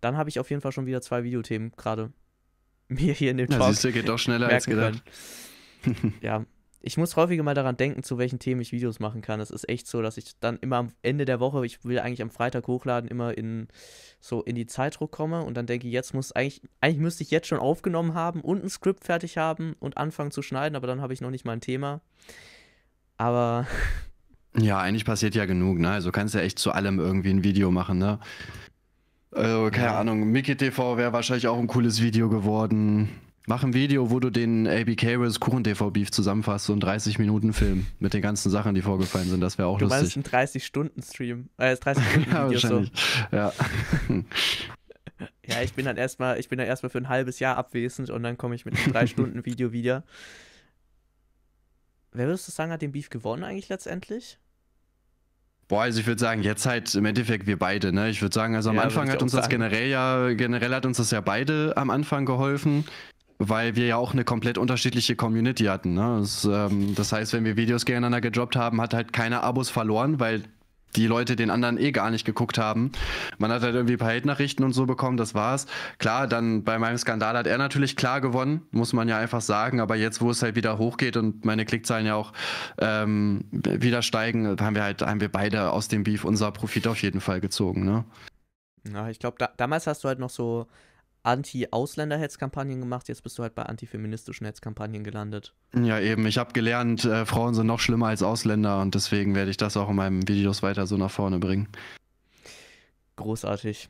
Dann habe ich auf jeden Fall schon wieder zwei Videothemen gerade *laughs* mir hier in dem Ja, Talk siehst du, geht doch schneller als gedacht. *laughs* Ja, ich muss häufiger mal daran denken, zu welchen Themen ich Videos machen kann. Es ist echt so, dass ich dann immer am Ende der Woche, ich will eigentlich am Freitag hochladen, immer in so in die Zeitdruck komme und dann denke ich, jetzt muss eigentlich, eigentlich müsste ich jetzt schon aufgenommen haben und ein Skript fertig haben und anfangen zu schneiden, aber dann habe ich noch nicht mal ein Thema. Aber *laughs* Ja, eigentlich passiert ja genug, ne? Also kannst ja echt zu allem irgendwie ein Video machen, ne? Also, keine Ja. Ahnung, Mickey TV wäre wahrscheinlich auch ein cooles Video geworden. Mach ein Video, wo du den ABK vs. Kuchen TV Beef zusammenfasst, so einen 30 Minuten Film mit den ganzen Sachen, die vorgefallen sind. Das wäre auch du meinst lustig. ein 30-Stunden-Stream, äh, 30-Stunden-Video *laughs* Ja, so. wahrscheinlich. Ja. Ja, ich bin dann erstmal, ich bin dann erstmal für ein halbes Jahr abwesend und dann komme ich mit einem 3-Stunden-Video wieder. Wer würdest du sagen, hat den Beef gewonnen eigentlich letztendlich? Boah, also ich würde sagen, jetzt halt im Endeffekt wir beide, ne? Ich würde sagen, also am Ja, Anfang hat uns das generell ja, generell hat uns das ja beide am Anfang geholfen, weil wir ja auch eine komplett unterschiedliche Community hatten, ne? Das, ähm, das heißt, wenn wir Videos gegeneinander gedroppt haben, hat halt keiner Abos verloren, weil die Leute den anderen eh gar nicht geguckt haben. Man hat halt irgendwie ein paar Hate-Nachrichten und so bekommen, das war's. Klar, dann bei meinem Skandal hat er natürlich klar gewonnen, muss man ja einfach sagen. Aber jetzt, wo es halt wieder hochgeht und meine Klickzahlen ja auch ähm, wieder steigen, haben wir halt, haben wir beide aus dem Beef unser Profit auf jeden Fall gezogen, ne? Ja, ich glaube, da, damals hast du halt noch so Anti-Ausländer-Hetzkampagnen gemacht, jetzt bist du halt bei antifeministischen Hetzkampagnen gelandet. Ja, eben. Ich habe gelernt, äh, Frauen sind noch schlimmer als Ausländer und deswegen werde ich das auch in meinen Videos weiter so nach vorne bringen. Großartig.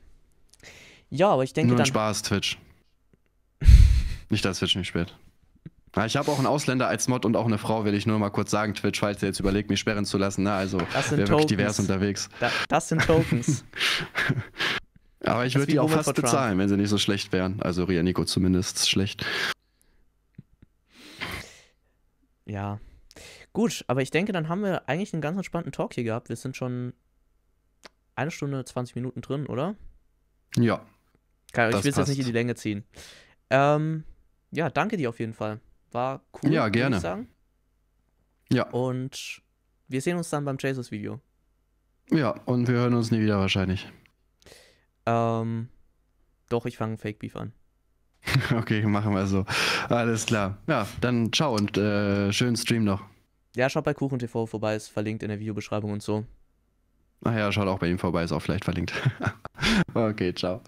Ja, aber ich denke Nur dann. Spaß, Twitch. *laughs* nicht, dass Twitch nicht spät. Ich habe auch einen Ausländer als Mod und auch eine Frau, will ich nur mal kurz sagen, Twitch, falls ihr jetzt überlegt, mich sperren zu lassen. Ne? Also, wäre wirklich divers unterwegs. Da, das sind Tokens. *laughs* Aber ich würde die auch fast bezahlen, wenn sie nicht so schlecht wären. Also Ria Nico zumindest schlecht. Ja. Gut, aber ich denke, dann haben wir eigentlich einen ganz entspannten Talk hier gehabt. Wir sind schon eine Stunde, 20 Minuten drin, oder? Ja. Keine, ich will es jetzt nicht in die Länge ziehen. Ähm, ja, danke dir auf jeden Fall. War cool. Ja, gerne. Ich sagen. Ja. Und wir sehen uns dann beim Jesus-Video. Ja, und wir hören uns nie wieder wahrscheinlich. Ähm, doch, ich fange Fake Beef an. *laughs* okay, machen wir so. Alles klar. Ja, dann ciao und äh, schönen Stream noch. Ja, schaut bei KuchenTV vorbei, ist verlinkt in der Videobeschreibung und so. Ach ja, schaut auch bei ihm vorbei, ist auch vielleicht verlinkt. *laughs* okay, ciao.